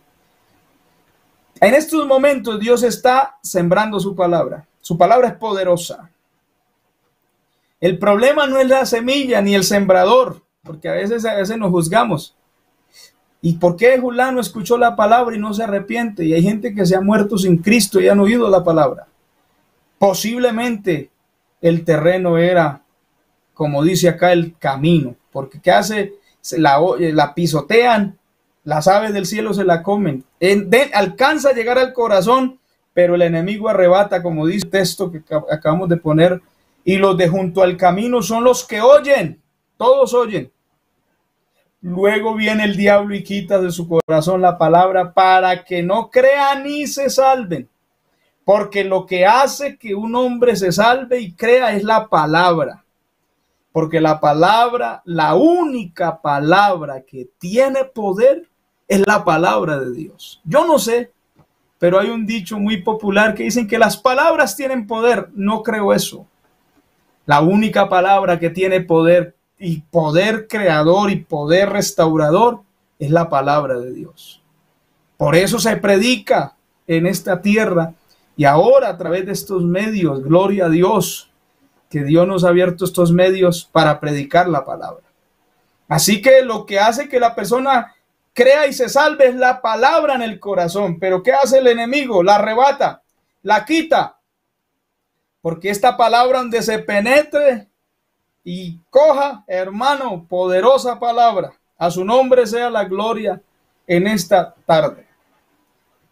En estos momentos Dios está sembrando su palabra. Su palabra es poderosa. El problema no es la semilla ni el sembrador, porque a veces, a veces nos juzgamos. ¿Y por qué Julano escuchó la palabra y no se arrepiente? Y hay gente que se ha muerto sin Cristo y han oído la palabra. Posiblemente el terreno era, como dice acá, el camino. Porque ¿qué hace? La, la pisotean, las aves del cielo se la comen. alcanza a llegar al corazón, pero el enemigo arrebata, como dice el texto que acabamos de poner. Y los de junto al camino son los que oyen. Todos oyen Luego viene el diablo y quita de su corazón la palabra para que no crean ni se salven. Porque lo que hace que un hombre se salve y crea es la palabra. Porque la palabra, la única palabra que tiene poder es la palabra de Dios. Yo no sé, pero hay un dicho muy popular que dicen que las palabras tienen poder. No creo eso. La única palabra que tiene poder y poder creador y poder restaurador es la palabra de Dios. Por eso se predica en esta tierra y ahora a través de estos medios, gloria a Dios, que Dios nos ha abierto estos medios para predicar la palabra. Así que lo que hace que la persona crea y se salve es la palabra en el corazón. Pero ¿qué hace el enemigo? La arrebata, la quita. Porque esta palabra donde se penetre y coja, hermano, poderosa palabra. A su nombre sea la gloria en esta tarde.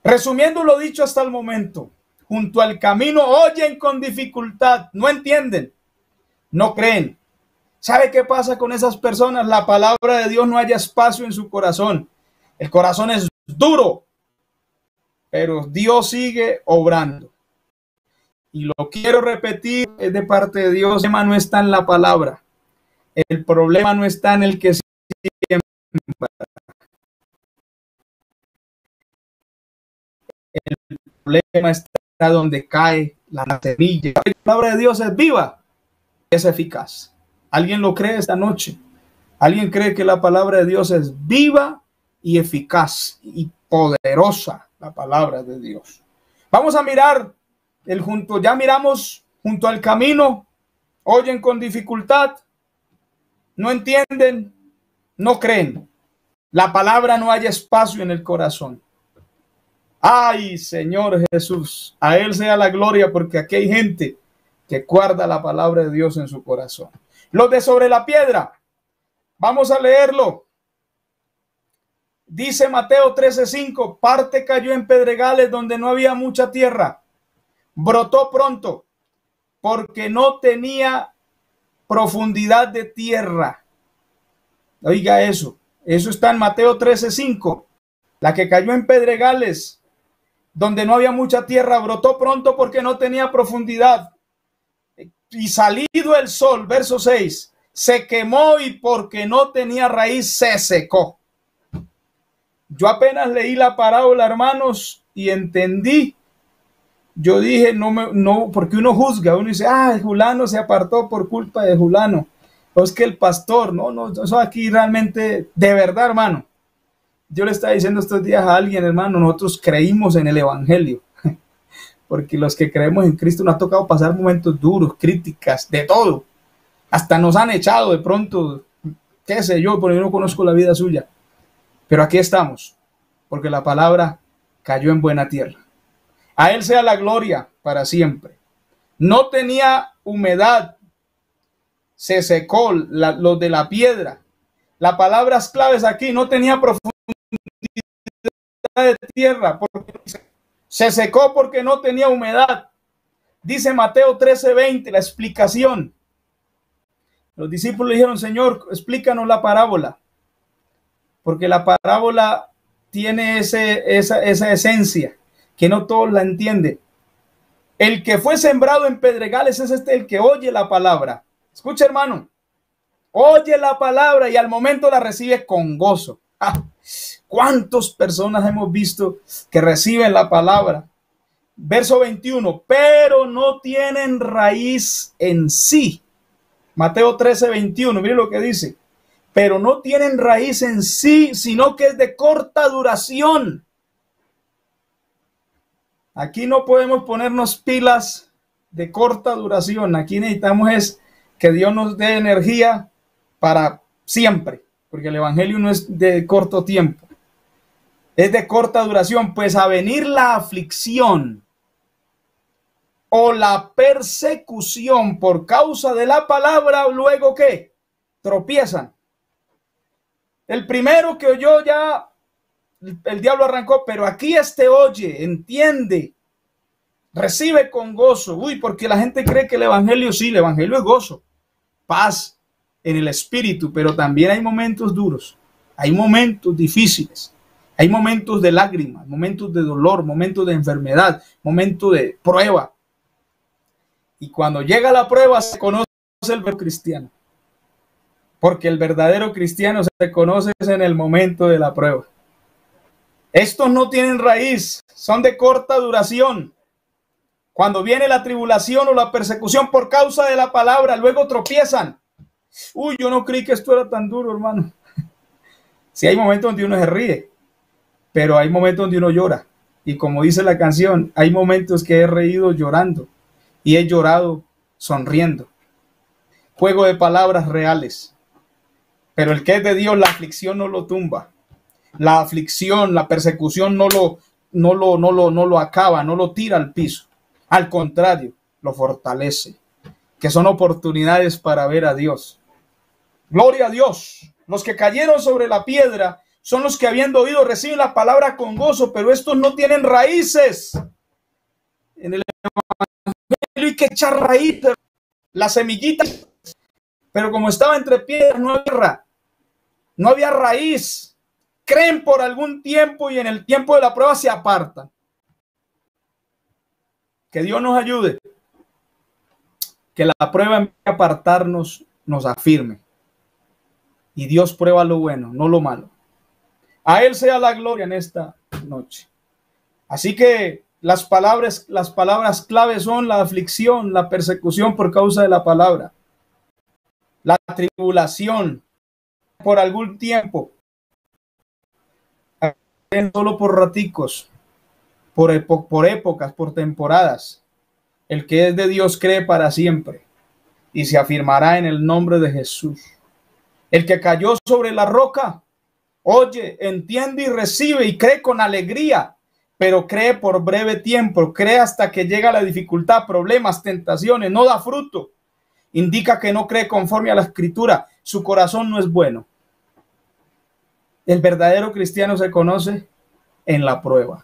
Resumiendo lo dicho hasta el momento, junto al camino oyen con dificultad, no entienden, no creen. ¿Sabe qué pasa con esas personas? La palabra de Dios no haya espacio en su corazón. El corazón es duro, pero Dios sigue obrando y lo quiero repetir, es de parte de Dios. El problema no está en la palabra. El problema no está en el que siembra. El problema está donde cae la semilla. La palabra de Dios es viva, es eficaz. ¿Alguien lo cree esta noche? ¿Alguien cree que la palabra de Dios es viva y eficaz y poderosa? La palabra de Dios. Vamos a mirar el junto, ya miramos junto al camino, oyen con dificultad, no entienden, no creen. La palabra no hay espacio en el corazón. Ay, Señor Jesús, a Él sea la gloria porque aquí hay gente que guarda la palabra de Dios en su corazón. Los de sobre la piedra, vamos a leerlo. Dice Mateo 13:5, parte cayó en pedregales donde no había mucha tierra brotó pronto porque no tenía profundidad de tierra. Oiga eso, eso está en Mateo 13:5. La que cayó en pedregales, donde no había mucha tierra, brotó pronto porque no tenía profundidad. Y salido el sol, verso 6, se quemó y porque no tenía raíz se secó. Yo apenas leí la parábola, hermanos, y entendí yo dije, no, me, no, porque uno juzga, uno dice, ah, Julano se apartó por culpa de Julano. O es que el pastor, no, no, eso aquí realmente, de verdad, hermano. Yo le estaba diciendo estos días a alguien, hermano, nosotros creímos en el Evangelio. Porque los que creemos en Cristo nos ha tocado pasar momentos duros, críticas, de todo. Hasta nos han echado de pronto, qué sé yo, porque yo no conozco la vida suya. Pero aquí estamos, porque la palabra cayó en buena tierra. A Él sea la gloria para siempre. No tenía humedad, se secó lo de la piedra. Las palabras claves aquí no tenía profundidad de tierra, porque se secó porque no tenía humedad. Dice Mateo 13:20 la explicación. Los discípulos dijeron, Señor, explícanos la parábola, porque la parábola tiene ese, esa, esa esencia que no todos la entienden. El que fue sembrado en pedregales es este el que oye la palabra. Escucha, hermano. Oye la palabra y al momento la recibe con gozo. ¿Cuántas personas hemos visto que reciben la palabra? Verso 21, pero no tienen raíz en sí. Mateo 13, 21, mire lo que dice. Pero no tienen raíz en sí, sino que es de corta duración. Aquí no podemos ponernos pilas de corta duración. Aquí necesitamos es que Dios nos dé energía para siempre, porque el Evangelio no es de corto tiempo, es de corta duración, pues a venir la aflicción o la persecución por causa de la palabra, luego que tropiezan. El primero que oyó ya, el diablo arrancó, pero aquí este oye, entiende, recibe con gozo. Uy, porque la gente cree que el Evangelio sí, el Evangelio es gozo, paz en el espíritu, pero también hay momentos duros, hay momentos difíciles, hay momentos de lágrimas, momentos de dolor, momentos de enfermedad, momentos de prueba. Y cuando llega la prueba se conoce el cristiano. Porque el verdadero cristiano se conoce en el momento de la prueba. Estos no tienen raíz, son de corta duración. Cuando viene la tribulación o la persecución por causa de la palabra, luego tropiezan. Uy, yo no creí que esto era tan duro, hermano. Si hay momentos donde uno se ríe, pero hay momentos donde uno llora. Y como dice la canción, hay momentos que he reído llorando y he llorado sonriendo. Juego de palabras reales. Pero el que es de Dios, la aflicción no lo tumba. La aflicción, la persecución no lo, no lo, no lo, no lo acaba, no lo tira al piso. Al contrario, lo fortalece. Que son oportunidades para ver a Dios. Gloria a Dios. Los que cayeron sobre la piedra son los que habiendo oído reciben la palabra con gozo, pero estos no tienen raíces. En el que echar raíces, la semillita. Pero como estaba entre piedras, no había, no había raíz. Creen por algún tiempo y en el tiempo de la prueba se apartan. Que Dios nos ayude. Que la prueba en apartarnos nos afirme. Y Dios prueba lo bueno, no lo malo. A Él sea la gloria en esta noche. Así que las palabras, las palabras claves son la aflicción, la persecución por causa de la palabra, la tribulación por algún tiempo, solo por raticos, por, por épocas, por temporadas. El que es de Dios cree para siempre y se afirmará en el nombre de Jesús. El que cayó sobre la roca, oye, entiende y recibe y cree con alegría, pero cree por breve tiempo, cree hasta que llega la dificultad, problemas, tentaciones, no da fruto. Indica que no cree conforme a la escritura, su corazón no es bueno. El verdadero cristiano se conoce en la prueba.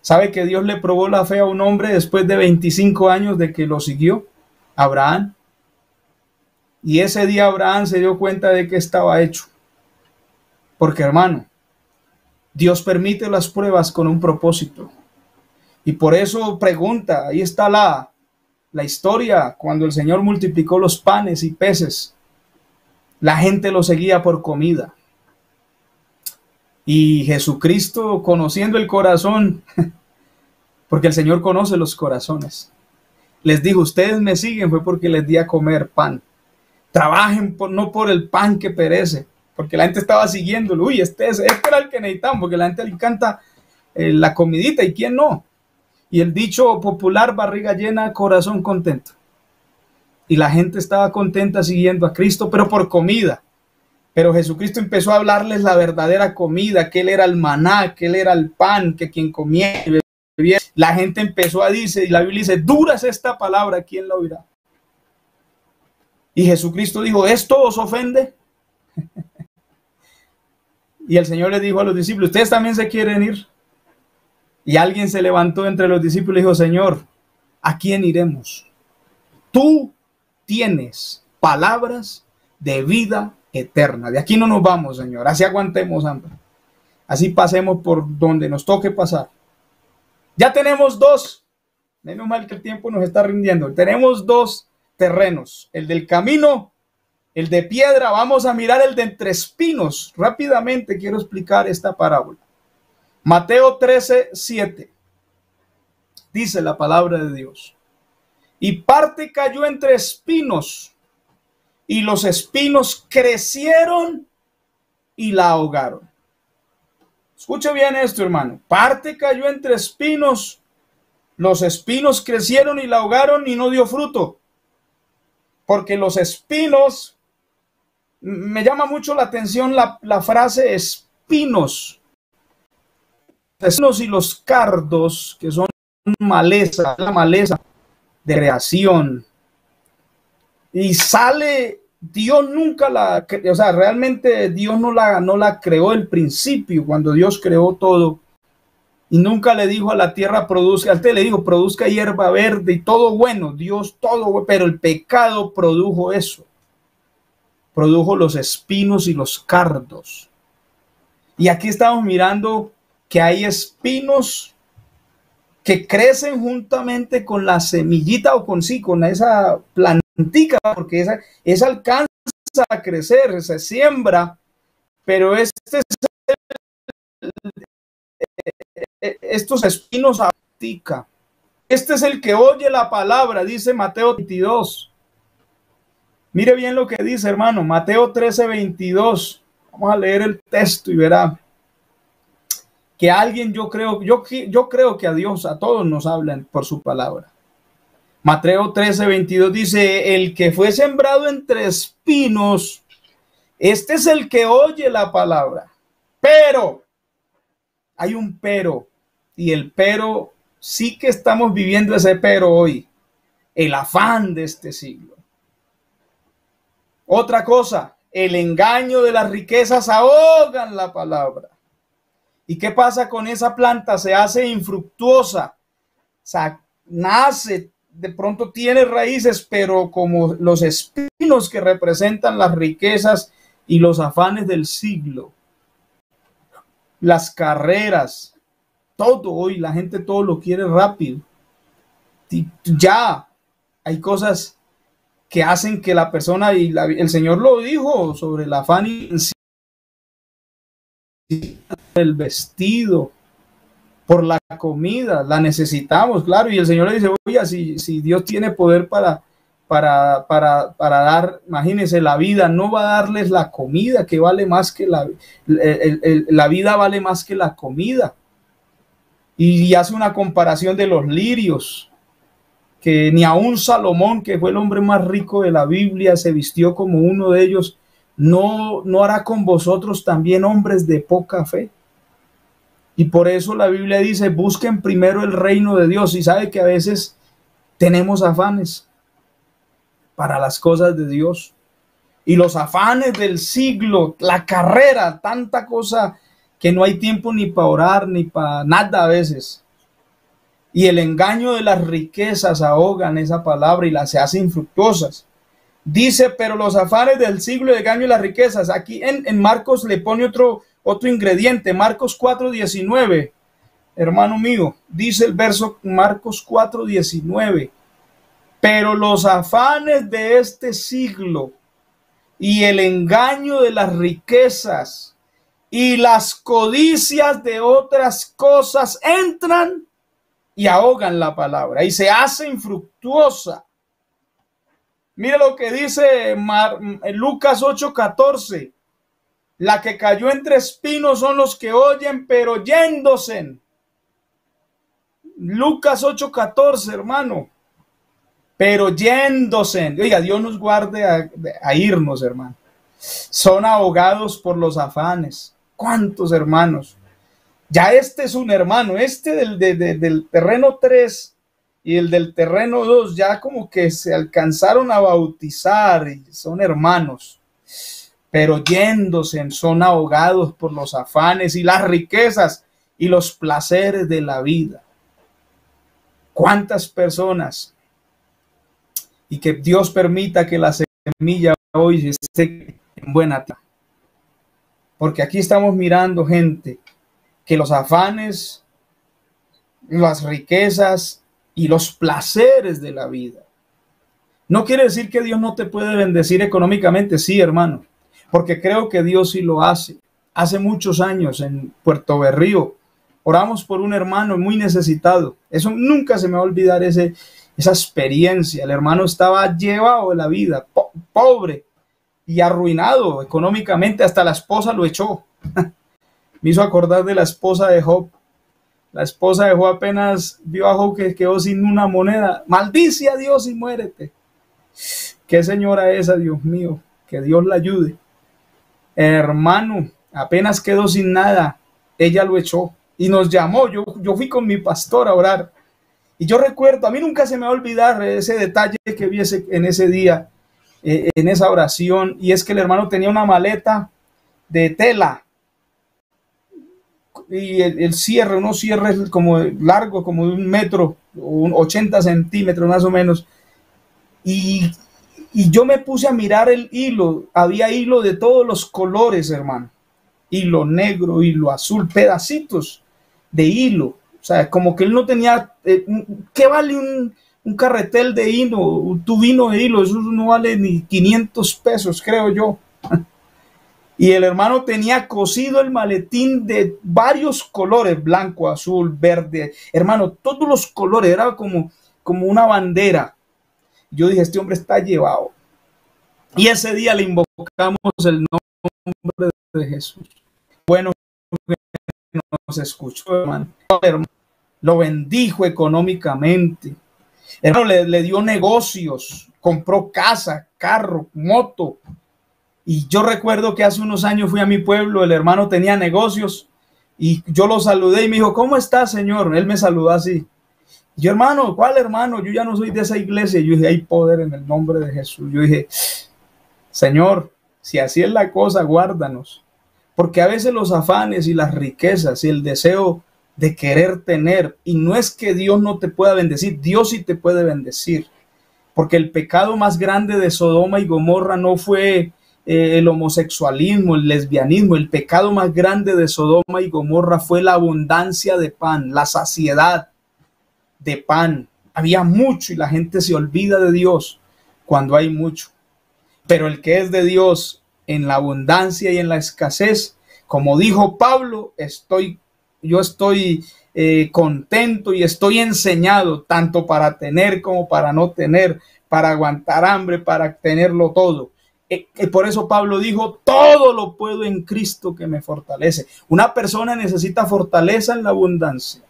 ¿Sabe que Dios le probó la fe a un hombre después de 25 años de que lo siguió? Abraham. Y ese día Abraham se dio cuenta de que estaba hecho. Porque hermano, Dios permite las pruebas con un propósito. Y por eso pregunta, ahí está la, la historia, cuando el Señor multiplicó los panes y peces, la gente lo seguía por comida. Y Jesucristo, conociendo el corazón, porque el Señor conoce los corazones, les dijo, ustedes me siguen fue porque les di a comer pan. Trabajen por, no por el pan que perece, porque la gente estaba siguiéndolo. Uy, este, es, este era el que necesitamos, porque la gente le encanta eh, la comidita y quién no. Y el dicho popular, barriga llena, corazón contento. Y la gente estaba contenta siguiendo a Cristo, pero por comida. Pero Jesucristo empezó a hablarles la verdadera comida, que Él era el maná, que Él era el pan, que quien comía. La gente empezó a decir, y la Biblia dice, dura es esta palabra, ¿quién la oirá? Y Jesucristo dijo, ¿esto os ofende? y el Señor le dijo a los discípulos, ¿ustedes también se quieren ir? Y alguien se levantó entre los discípulos y dijo, Señor, ¿a quién iremos? Tú tienes palabras de vida eterna. De aquí no nos vamos, Señor. Así aguantemos hambre. Así pasemos por donde nos toque pasar. Ya tenemos dos. Menos mal que el tiempo nos está rindiendo. Tenemos dos terrenos, el del camino el de piedra, vamos a mirar el de entre espinos. Rápidamente quiero explicar esta parábola. Mateo 13, 7. Dice la palabra de Dios. Y parte cayó entre espinos, y los espinos crecieron y la ahogaron. Escuche bien esto, hermano. Parte cayó entre espinos, los espinos crecieron y la ahogaron y no dio fruto. Porque los espinos, me llama mucho la atención la, frase espinos. Espinos y los cardos, que son maleza, la maleza de creación. Y sale, Dios nunca la, o sea, realmente Dios no la, no la creó el principio, cuando Dios creó todo. Y nunca le dijo a la tierra produzca, al te le dijo produzca hierba verde y todo bueno, Dios todo, pero el pecado produjo eso. Produjo los espinos y los cardos. Y aquí estamos mirando que hay espinos que crecen juntamente con la semillita o con sí, con esa plantica, porque esa, esa alcanza a crecer, se siembra, pero este estos espinos aplica. Este es el que oye la palabra, dice Mateo 22. Mire bien lo que dice, hermano, Mateo 13, 22. Vamos a leer el texto y verá que alguien, yo creo, yo, yo creo que a Dios, a todos nos hablan por su palabra. Mateo 13, 22 dice, el que fue sembrado entre espinos, este es el que oye la palabra. Pero, hay un pero, y el pero, sí que estamos viviendo ese pero hoy, el afán de este siglo. Otra cosa, el engaño de las riquezas ahogan la palabra. ¿Y qué pasa con esa planta? Se hace infructuosa, nace, de pronto tiene raíces, pero como los espinos que representan las riquezas y los afanes del siglo, las carreras, todo hoy, la gente todo lo quiere rápido. Ya hay cosas que hacen que la persona, y el Señor lo dijo sobre afán y el vestido, por la comida, la necesitamos, claro. Y el Señor le dice, oye, si, si Dios tiene poder para, para, para, para, dar, imagínense, la vida, no va a darles la comida que vale más que la, la vida vale más que la comida. Y, hace una comparación de los lirios, que ni aun Salomón, que fue el hombre más rico de la Biblia, se vistió como uno de ellos, no, no hará con vosotros también hombres de poca fe. Y por eso la Biblia dice, busquen primero el reino de Dios. Y sabe que a veces tenemos afanes para las cosas de Dios. Y los afanes del siglo, la carrera, tanta cosa que no hay tiempo ni para orar, ni para nada a veces. Y el engaño de las riquezas ahogan esa palabra y las se hacen infructuosas. Dice, pero los afanes del siglo, de engaño y las riquezas. Aquí en, en Marcos le pone otro, otro ingrediente, Marcos 4:19. Hermano mío, dice el verso Marcos 4:19. Pero los afanes de este siglo y el engaño de las riquezas y las codicias de otras cosas entran y ahogan la palabra y se hace infructuosa. Mire lo que dice Lucas 8:14. La que cayó entre espinos son los que oyen, pero yéndose. Lucas 8:14, hermano. Pero yéndose. Oiga, Dios nos guarde a, irnos, hermano. Son ahogados por los afanes. ¿Cuántos hermanos? Ya este es un hermano, este del, del terreno 3 y el del terreno 2 ya como que se alcanzaron a bautizar y son hermanos pero yéndose son ahogados por los afanes y las riquezas y los placeres de la vida. ¿Cuántas personas? Y que Dios permita que la semilla hoy esté en buena tierra. Porque aquí estamos mirando gente que los afanes, las riquezas y los placeres de la vida No quiere decir que Dios no te puede bendecir económicamente, sí, hermano, porque creo que Dios sí lo hace. Hace muchos años en Puerto Berrío oramos por un hermano muy necesitado. Eso nunca se me va a olvidar esa experiencia. El hermano estaba llevado de la vida, po- pobre y arruinado económicamente, hasta la esposa lo echó. me hizo acordar de la esposa de Job. La esposa de Job apenas vio a Job que quedó sin una moneda. Maldice a Dios y muérete. Qué señora esa, Dios mío. Que Dios la ayude. Hermano, apenas quedó sin nada. Ella lo echó y nos llamó. Yo, yo fui con mi pastor a orar. Y yo recuerdo, a mí nunca se me va a olvidar ese detalle que vi ese- en ese día, eh, en esa oración. Y es que el hermano tenía una maleta de tela y el, cierre, unos cierres como largo, como un metro, un 80 centímetros más o menos. Y, y yo me puse a mirar el hilo, había hilo de todos los colores, hermano. Hilo negro, hilo azul, pedacitos de hilo. O sea, como que él no tenía, eh, ¿qué vale un, un carretel de hilo, un tubino de hilo? Eso no vale ni 500 pesos, creo yo. Y el hermano tenía cosido el maletín de varios colores, blanco, azul, verde. Hermano, todos los colores, era como, como una bandera. Yo dije, este hombre está llevado. Y ese día le invocamos el nombre de Jesús. Bueno, nos escuchó, hermano. Lo bendijo económicamente. Hermano, le, dio negocios, compró casa, carro, moto. Y yo recuerdo que hace unos años fui a mi pueblo, el hermano tenía negocios y yo lo saludé y me dijo, ¿cómo está, señor? Él me saludó así. Y yo, hermano, ¿cuál hermano? Yo ya no soy de esa iglesia. Yo dije, hay poder en el nombre de Jesús. Yo dije, Señor, si así es la cosa, guárdanos. Porque a veces los afanes y las riquezas y el deseo de querer tener, y no es que Dios no te pueda bendecir, Dios sí te puede bendecir. Porque el pecado más grande de Sodoma y Gomorra no fue eh, el homosexualismo, el lesbianismo, el pecado más grande de Sodoma y Gomorra fue la abundancia de pan, la saciedad de pan. Había mucho y la gente se olvida de Dios cuando hay mucho. Pero el que es de Dios en la abundancia y en la escasez, como dijo Pablo, estoy, yo estoy eh, contento y estoy enseñado tanto para tener como para no tener, para aguantar hambre, para tenerlo todo. Eh, por eso Pablo dijo, todo lo puedo en Cristo que me fortalece. Una persona necesita fortaleza en la abundancia.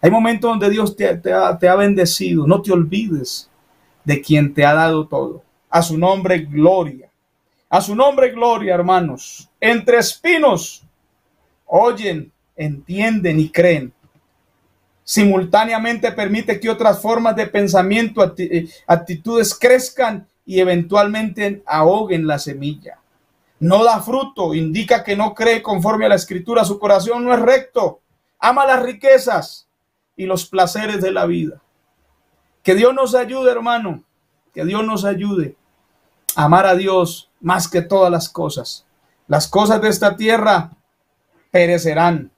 Hay momentos donde Dios te, ha, te ha bendecido. No te olvides de quien te ha dado todo. A su nombre, gloria. A su nombre, gloria, hermanos. Entre espinos, oyen, entienden y creen. Simultáneamente permite que otras formas de pensamiento, actitudes crezcan y eventualmente ahoguen la semilla. No da fruto, indica que no cree conforme a la escritura, su corazón no es recto, ama las riquezas y los placeres de la vida. Que Dios nos ayude, hermano, que Dios nos ayude a amar a Dios más que todas las cosas. Las cosas de esta tierra perecerán,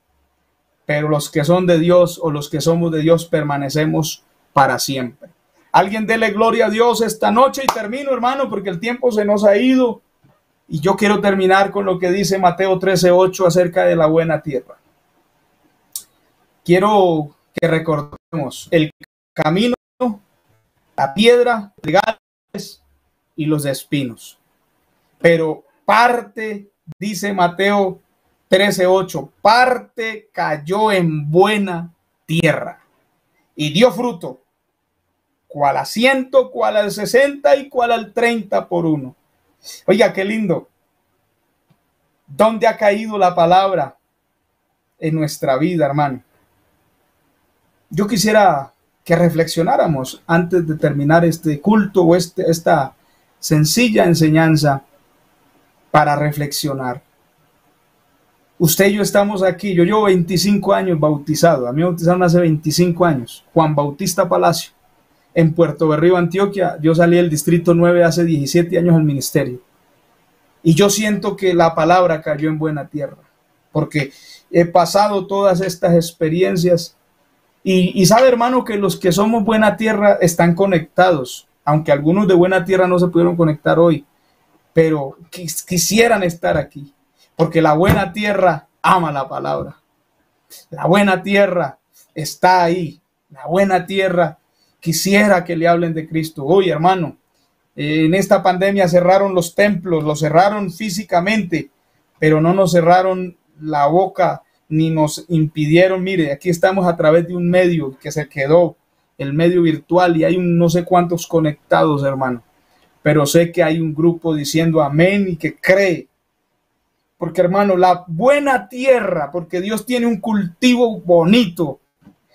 pero los que son de Dios o los que somos de Dios permanecemos para siempre. Alguien dele gloria a Dios esta noche y termino, hermano, porque el tiempo se nos ha ido. Y yo quiero terminar con lo que dice Mateo 13:8 acerca de la buena tierra. Quiero que recordemos el camino, la piedra, regales y los espinos. Pero parte, dice Mateo 13:8, parte cayó en buena tierra y dio fruto cual a ciento, cual al sesenta y cual al treinta por uno. Oiga, qué lindo. ¿Dónde ha caído la palabra en nuestra vida, hermano? Yo quisiera que reflexionáramos antes de terminar este culto o este, esta sencilla enseñanza para reflexionar. Usted y yo estamos aquí, yo llevo 25 años bautizado, a mí me bautizaron hace 25 años, Juan Bautista Palacio en Puerto Berrío, Antioquia. Yo salí del Distrito 9 hace 17 años al ministerio. Y yo siento que la palabra cayó en buena tierra, porque he pasado todas estas experiencias. Y, y sabe, hermano, que los que somos buena tierra están conectados aunque algunos de buena tierra no se pudieron conectar hoy, pero quisieran estar aquí, porque la buena tierra ama la palabra. La buena tierra está ahí. La buena tierra quisiera que le hablen de Cristo. Hoy, hermano, en esta pandemia cerraron los templos, los cerraron físicamente, pero no nos cerraron la boca ni nos impidieron. Mire, aquí estamos a través de un medio que se quedó, el medio virtual, y hay un no sé cuántos conectados, hermano. Pero sé que hay un grupo diciendo amén y que cree. Porque, hermano, la buena tierra, porque Dios tiene un cultivo bonito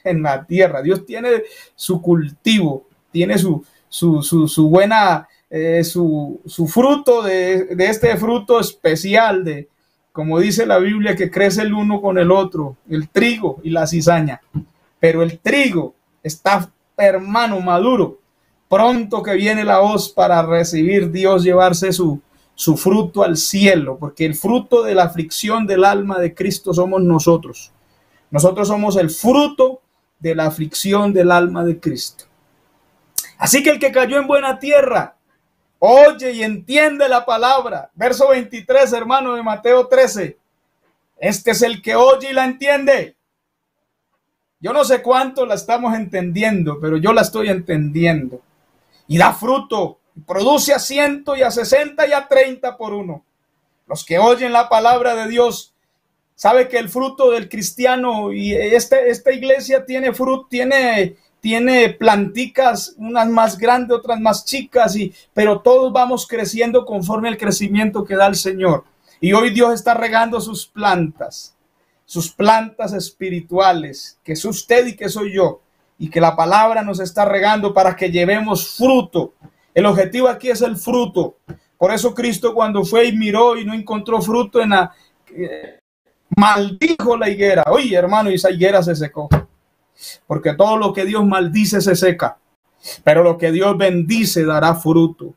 en la tierra. Dios tiene su cultivo, tiene su, su, su, buena, eh, su, su, fruto de, de, este fruto especial de, como dice la Biblia, que crece el uno con el otro, el trigo y la cizaña. Pero el trigo está, hermano, maduro. Pronto que viene la hoz para recibir Dios, llevarse su, su fruto al cielo, porque el fruto de la aflicción del alma de Cristo somos nosotros. Nosotros somos el fruto de la aflicción del alma de Cristo. Así que el que cayó en buena tierra, oye y entiende la palabra. Verso 23, hermano de Mateo 13. Este es el que oye y la entiende. Yo no sé cuánto la estamos entendiendo, pero yo la estoy entendiendo. Y da fruto, produce a ciento y a sesenta y a treinta por uno. Los que oyen la palabra de Dios sabe que el fruto del cristiano y este, esta iglesia tiene fruto, tiene, tiene planticas, unas más grandes, otras más chicas, y, pero todos vamos creciendo conforme al crecimiento que da el Señor. Y hoy Dios está regando sus plantas, sus plantas espirituales, que es usted y que soy yo, y que la palabra nos está regando para que llevemos fruto. El objetivo aquí es el fruto. Por eso Cristo cuando fue y miró y no encontró fruto en la, eh, maldijo la higuera. Oye, hermano, esa higuera se secó. Porque todo lo que Dios maldice se seca. Pero lo que Dios bendice dará fruto.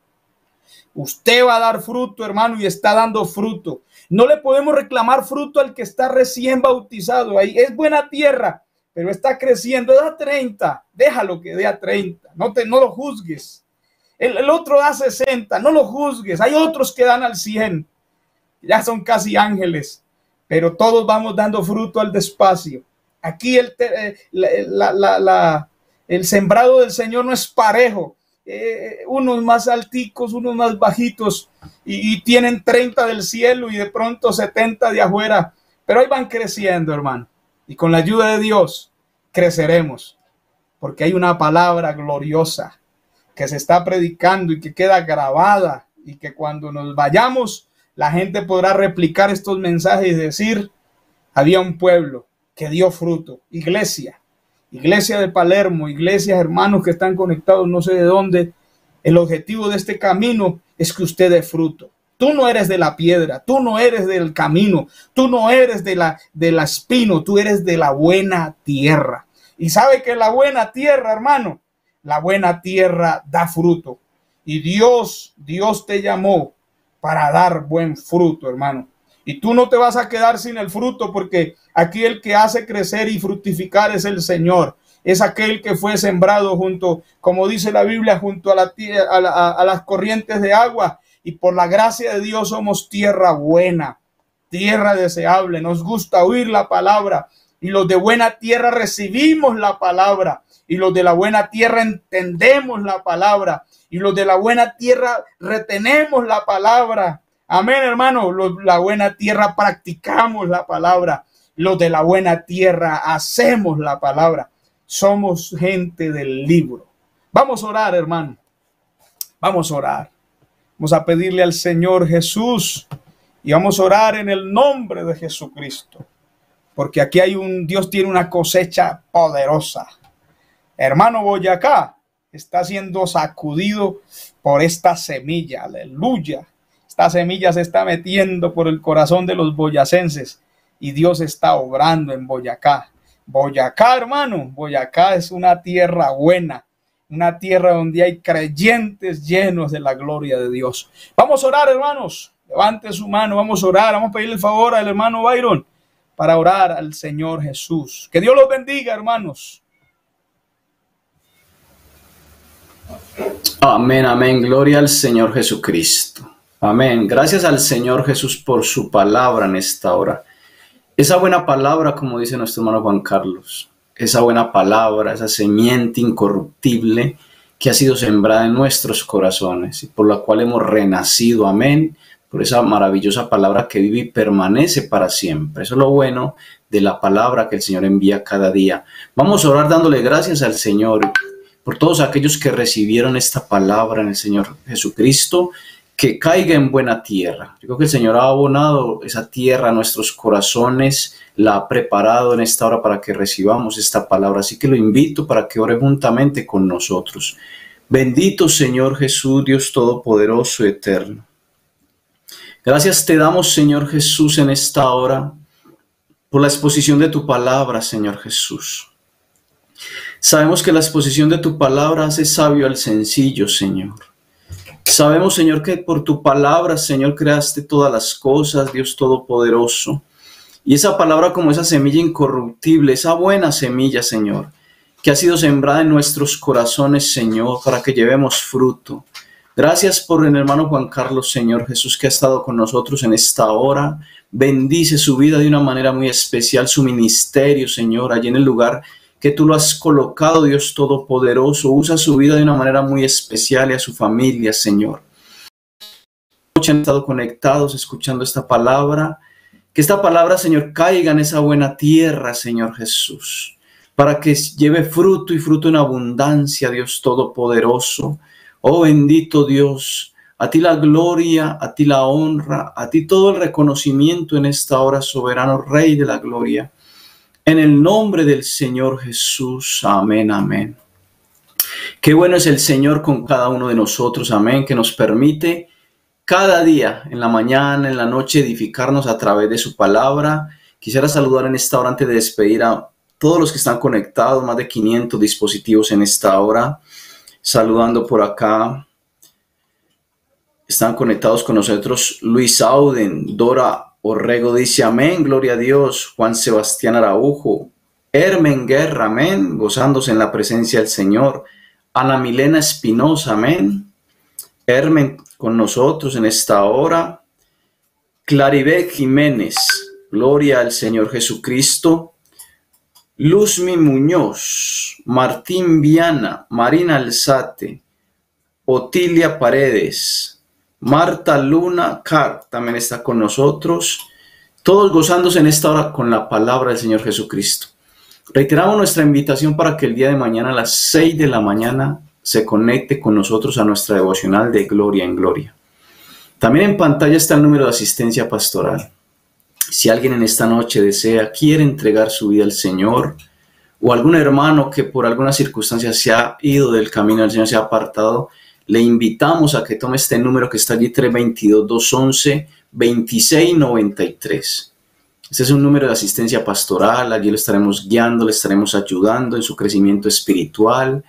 Usted va a dar fruto, hermano, y está dando fruto. No le podemos reclamar fruto al que está recién bautizado. Ahí es buena tierra, pero está creciendo. Da 30, déjalo que dé a 30. No, te, no lo juzgues. El, otro da 60, no lo juzgues. Hay otros que dan al 100. Ya son casi ángeles pero todos vamos dando fruto al despacio. Aquí el, eh, el sembrado del Señor no es parejo. Eh, unos más alticos, unos más bajitos, y, tienen 30 del cielo y de pronto 70 de afuera. Pero ahí van creciendo, hermano. Y con la ayuda de Dios creceremos, porque hay una palabra gloriosa que se está predicando y que queda grabada y que cuando nos vayamos la gente podrá replicar estos mensajes y decir, había un pueblo que dio fruto, iglesia, iglesia de Palermo, iglesias hermanos que están conectados no sé de dónde. El objetivo de este camino es que usted dé fruto. Tú no eres de la piedra, tú no eres del camino, tú no eres de la, de la espino, tú eres de la buena tierra. Y sabe que la buena tierra, hermano, la buena tierra da fruto. Y Dios, Dios te llamó para dar buen fruto, hermano. Y tú no te vas a quedar sin el fruto porque aquí el que hace crecer y fructificar es el Señor. Es aquel que fue sembrado junto, como dice la Biblia, junto a, la, a, a las corrientes de agua. Y por la gracia de Dios somos tierra buena, tierra deseable. Nos gusta oír la palabra. Y los de buena tierra recibimos la palabra. Y los de la buena tierra entendemos la palabra y los de la buena tierra retenemos la palabra. Amén, hermano. Los la buena tierra practicamos la palabra. Los de la buena tierra hacemos la palabra. Somos gente del libro. Vamos a orar, hermano. Vamos a orar. Vamos a pedirle al Señor Jesús y vamos a orar en el nombre de Jesucristo. Porque aquí hay un, Dios tiene una cosecha poderosa. Hermano Boyacá, está siendo sacudido por esta semilla, aleluya. Esta semilla se está metiendo por el corazón de los boyacenses y Dios está obrando en Boyacá. Boyacá, hermano, Boyacá es una tierra buena, una tierra donde hay creyentes llenos de la gloria de Dios. Vamos a orar, hermanos. Levante su mano, vamos a orar, vamos a pedirle el favor al hermano Byron para orar al Señor Jesús. Que Dios los bendiga, hermanos. Amén, amén. Gloria al Señor Jesucristo. Amén. Gracias al Señor Jesús por su palabra en esta hora. Esa buena palabra, como dice nuestro hermano Juan Carlos, esa buena palabra, esa semiente incorruptible que ha sido sembrada en nuestros corazones y por la cual hemos renacido. Amén. Por esa maravillosa palabra que vive y permanece para siempre. Eso es lo bueno de la palabra que el Señor envía cada día. Vamos a orar dándole gracias al Señor por todos aquellos que recibieron esta palabra en el Señor Jesucristo, que caiga en buena tierra. Yo creo que el Señor ha abonado esa tierra a nuestros corazones, la ha preparado en esta hora para que recibamos esta palabra. Así que lo invito para que ore juntamente con nosotros. Bendito Señor Jesús, Dios Todopoderoso y Eterno. Gracias te damos, Señor Jesús, en esta hora por la exposición de tu palabra, Señor Jesús. Sabemos que la exposición de tu palabra hace sabio al sencillo, Señor. Sabemos, Señor, que por tu palabra, Señor, creaste todas las cosas, Dios Todopoderoso. Y esa palabra como esa semilla incorruptible, esa buena semilla, Señor, que ha sido sembrada en nuestros corazones, Señor, para que llevemos fruto. Gracias por el hermano Juan Carlos, Señor Jesús, que ha estado con nosotros en esta hora. Bendice su vida de una manera muy especial, su ministerio, Señor, allí en el lugar que tú lo has colocado, Dios Todopoderoso. Usa su vida de una manera muy especial y a su familia, Señor. Han estado conectados escuchando esta palabra. Que esta palabra, Señor, caiga en esa buena tierra, Señor Jesús, para que lleve fruto y fruto en abundancia, Dios Todopoderoso. Oh bendito Dios, a ti la gloria, a ti la honra, a ti todo el reconocimiento en esta hora, soberano Rey de la gloria. En el nombre del Señor Jesús, amén, amén. Qué bueno es el Señor con cada uno de nosotros, amén, que nos permite cada día, en la mañana, en la noche, edificarnos a través de su palabra. Quisiera saludar en esta hora antes de despedir a todos los que están conectados, más de 500 dispositivos en esta hora. Saludando por acá. Están conectados con nosotros Luis Auden, Dora Orrego dice amén, gloria a Dios. Juan Sebastián Araujo, Hermen Guerra, amén, gozándose en la presencia del Señor. Ana Milena Espinosa, amén. Hermen con nosotros en esta hora. Claribet Jiménez, gloria al Señor Jesucristo. Luzmi Muñoz, Martín Viana, Marina Alzate, Otilia Paredes, Marta Luna Car también está con nosotros. Todos gozándose en esta hora con la palabra del Señor Jesucristo. Reiteramos nuestra invitación para que el día de mañana a las 6 de la mañana se conecte con nosotros a nuestra devocional de Gloria en Gloria. También en pantalla está el número de asistencia pastoral. Si alguien en esta noche desea, quiere entregar su vida al Señor, o algún hermano que por alguna circunstancia se ha ido del camino del Señor, se ha apartado, le invitamos a que tome este número que está allí 322-211-2693. Este es un número de asistencia pastoral, allí lo estaremos guiando, le estaremos ayudando en su crecimiento espiritual.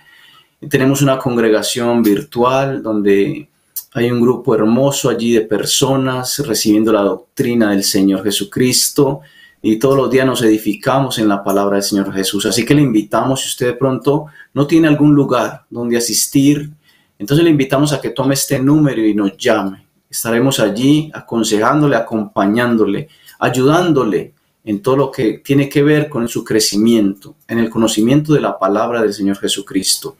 Tenemos una congregación virtual donde hay un grupo hermoso allí de personas recibiendo la doctrina del Señor Jesucristo y todos los días nos edificamos en la palabra del Señor Jesús. Así que le invitamos, si usted de pronto no tiene algún lugar donde asistir, entonces le invitamos a que tome este número y nos llame. Estaremos allí aconsejándole, acompañándole, ayudándole en todo lo que tiene que ver con su crecimiento, en el conocimiento de la palabra del Señor Jesucristo.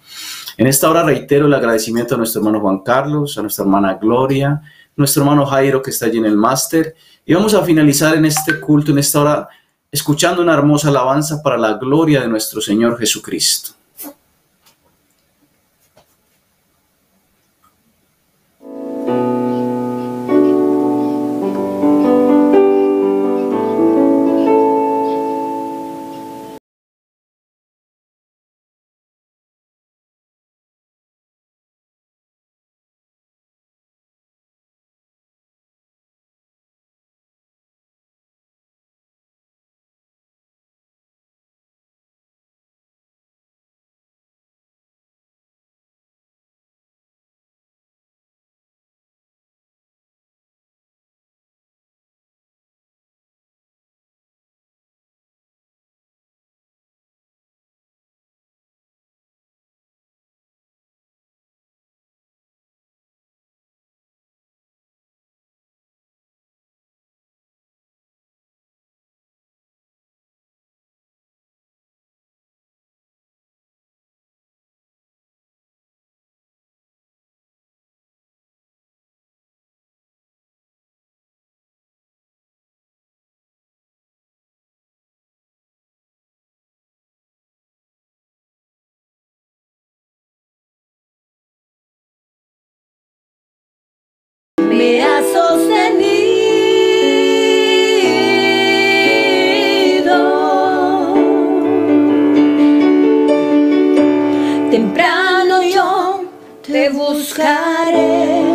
En esta hora reitero el agradecimiento a nuestro hermano Juan Carlos, a nuestra hermana Gloria, nuestro hermano Jairo que está allí en el máster. Y vamos a finalizar en este culto, en esta hora, escuchando una hermosa alabanza para la gloria de nuestro Señor Jesucristo. Me ha sostenido. Temprano yo te buscaré.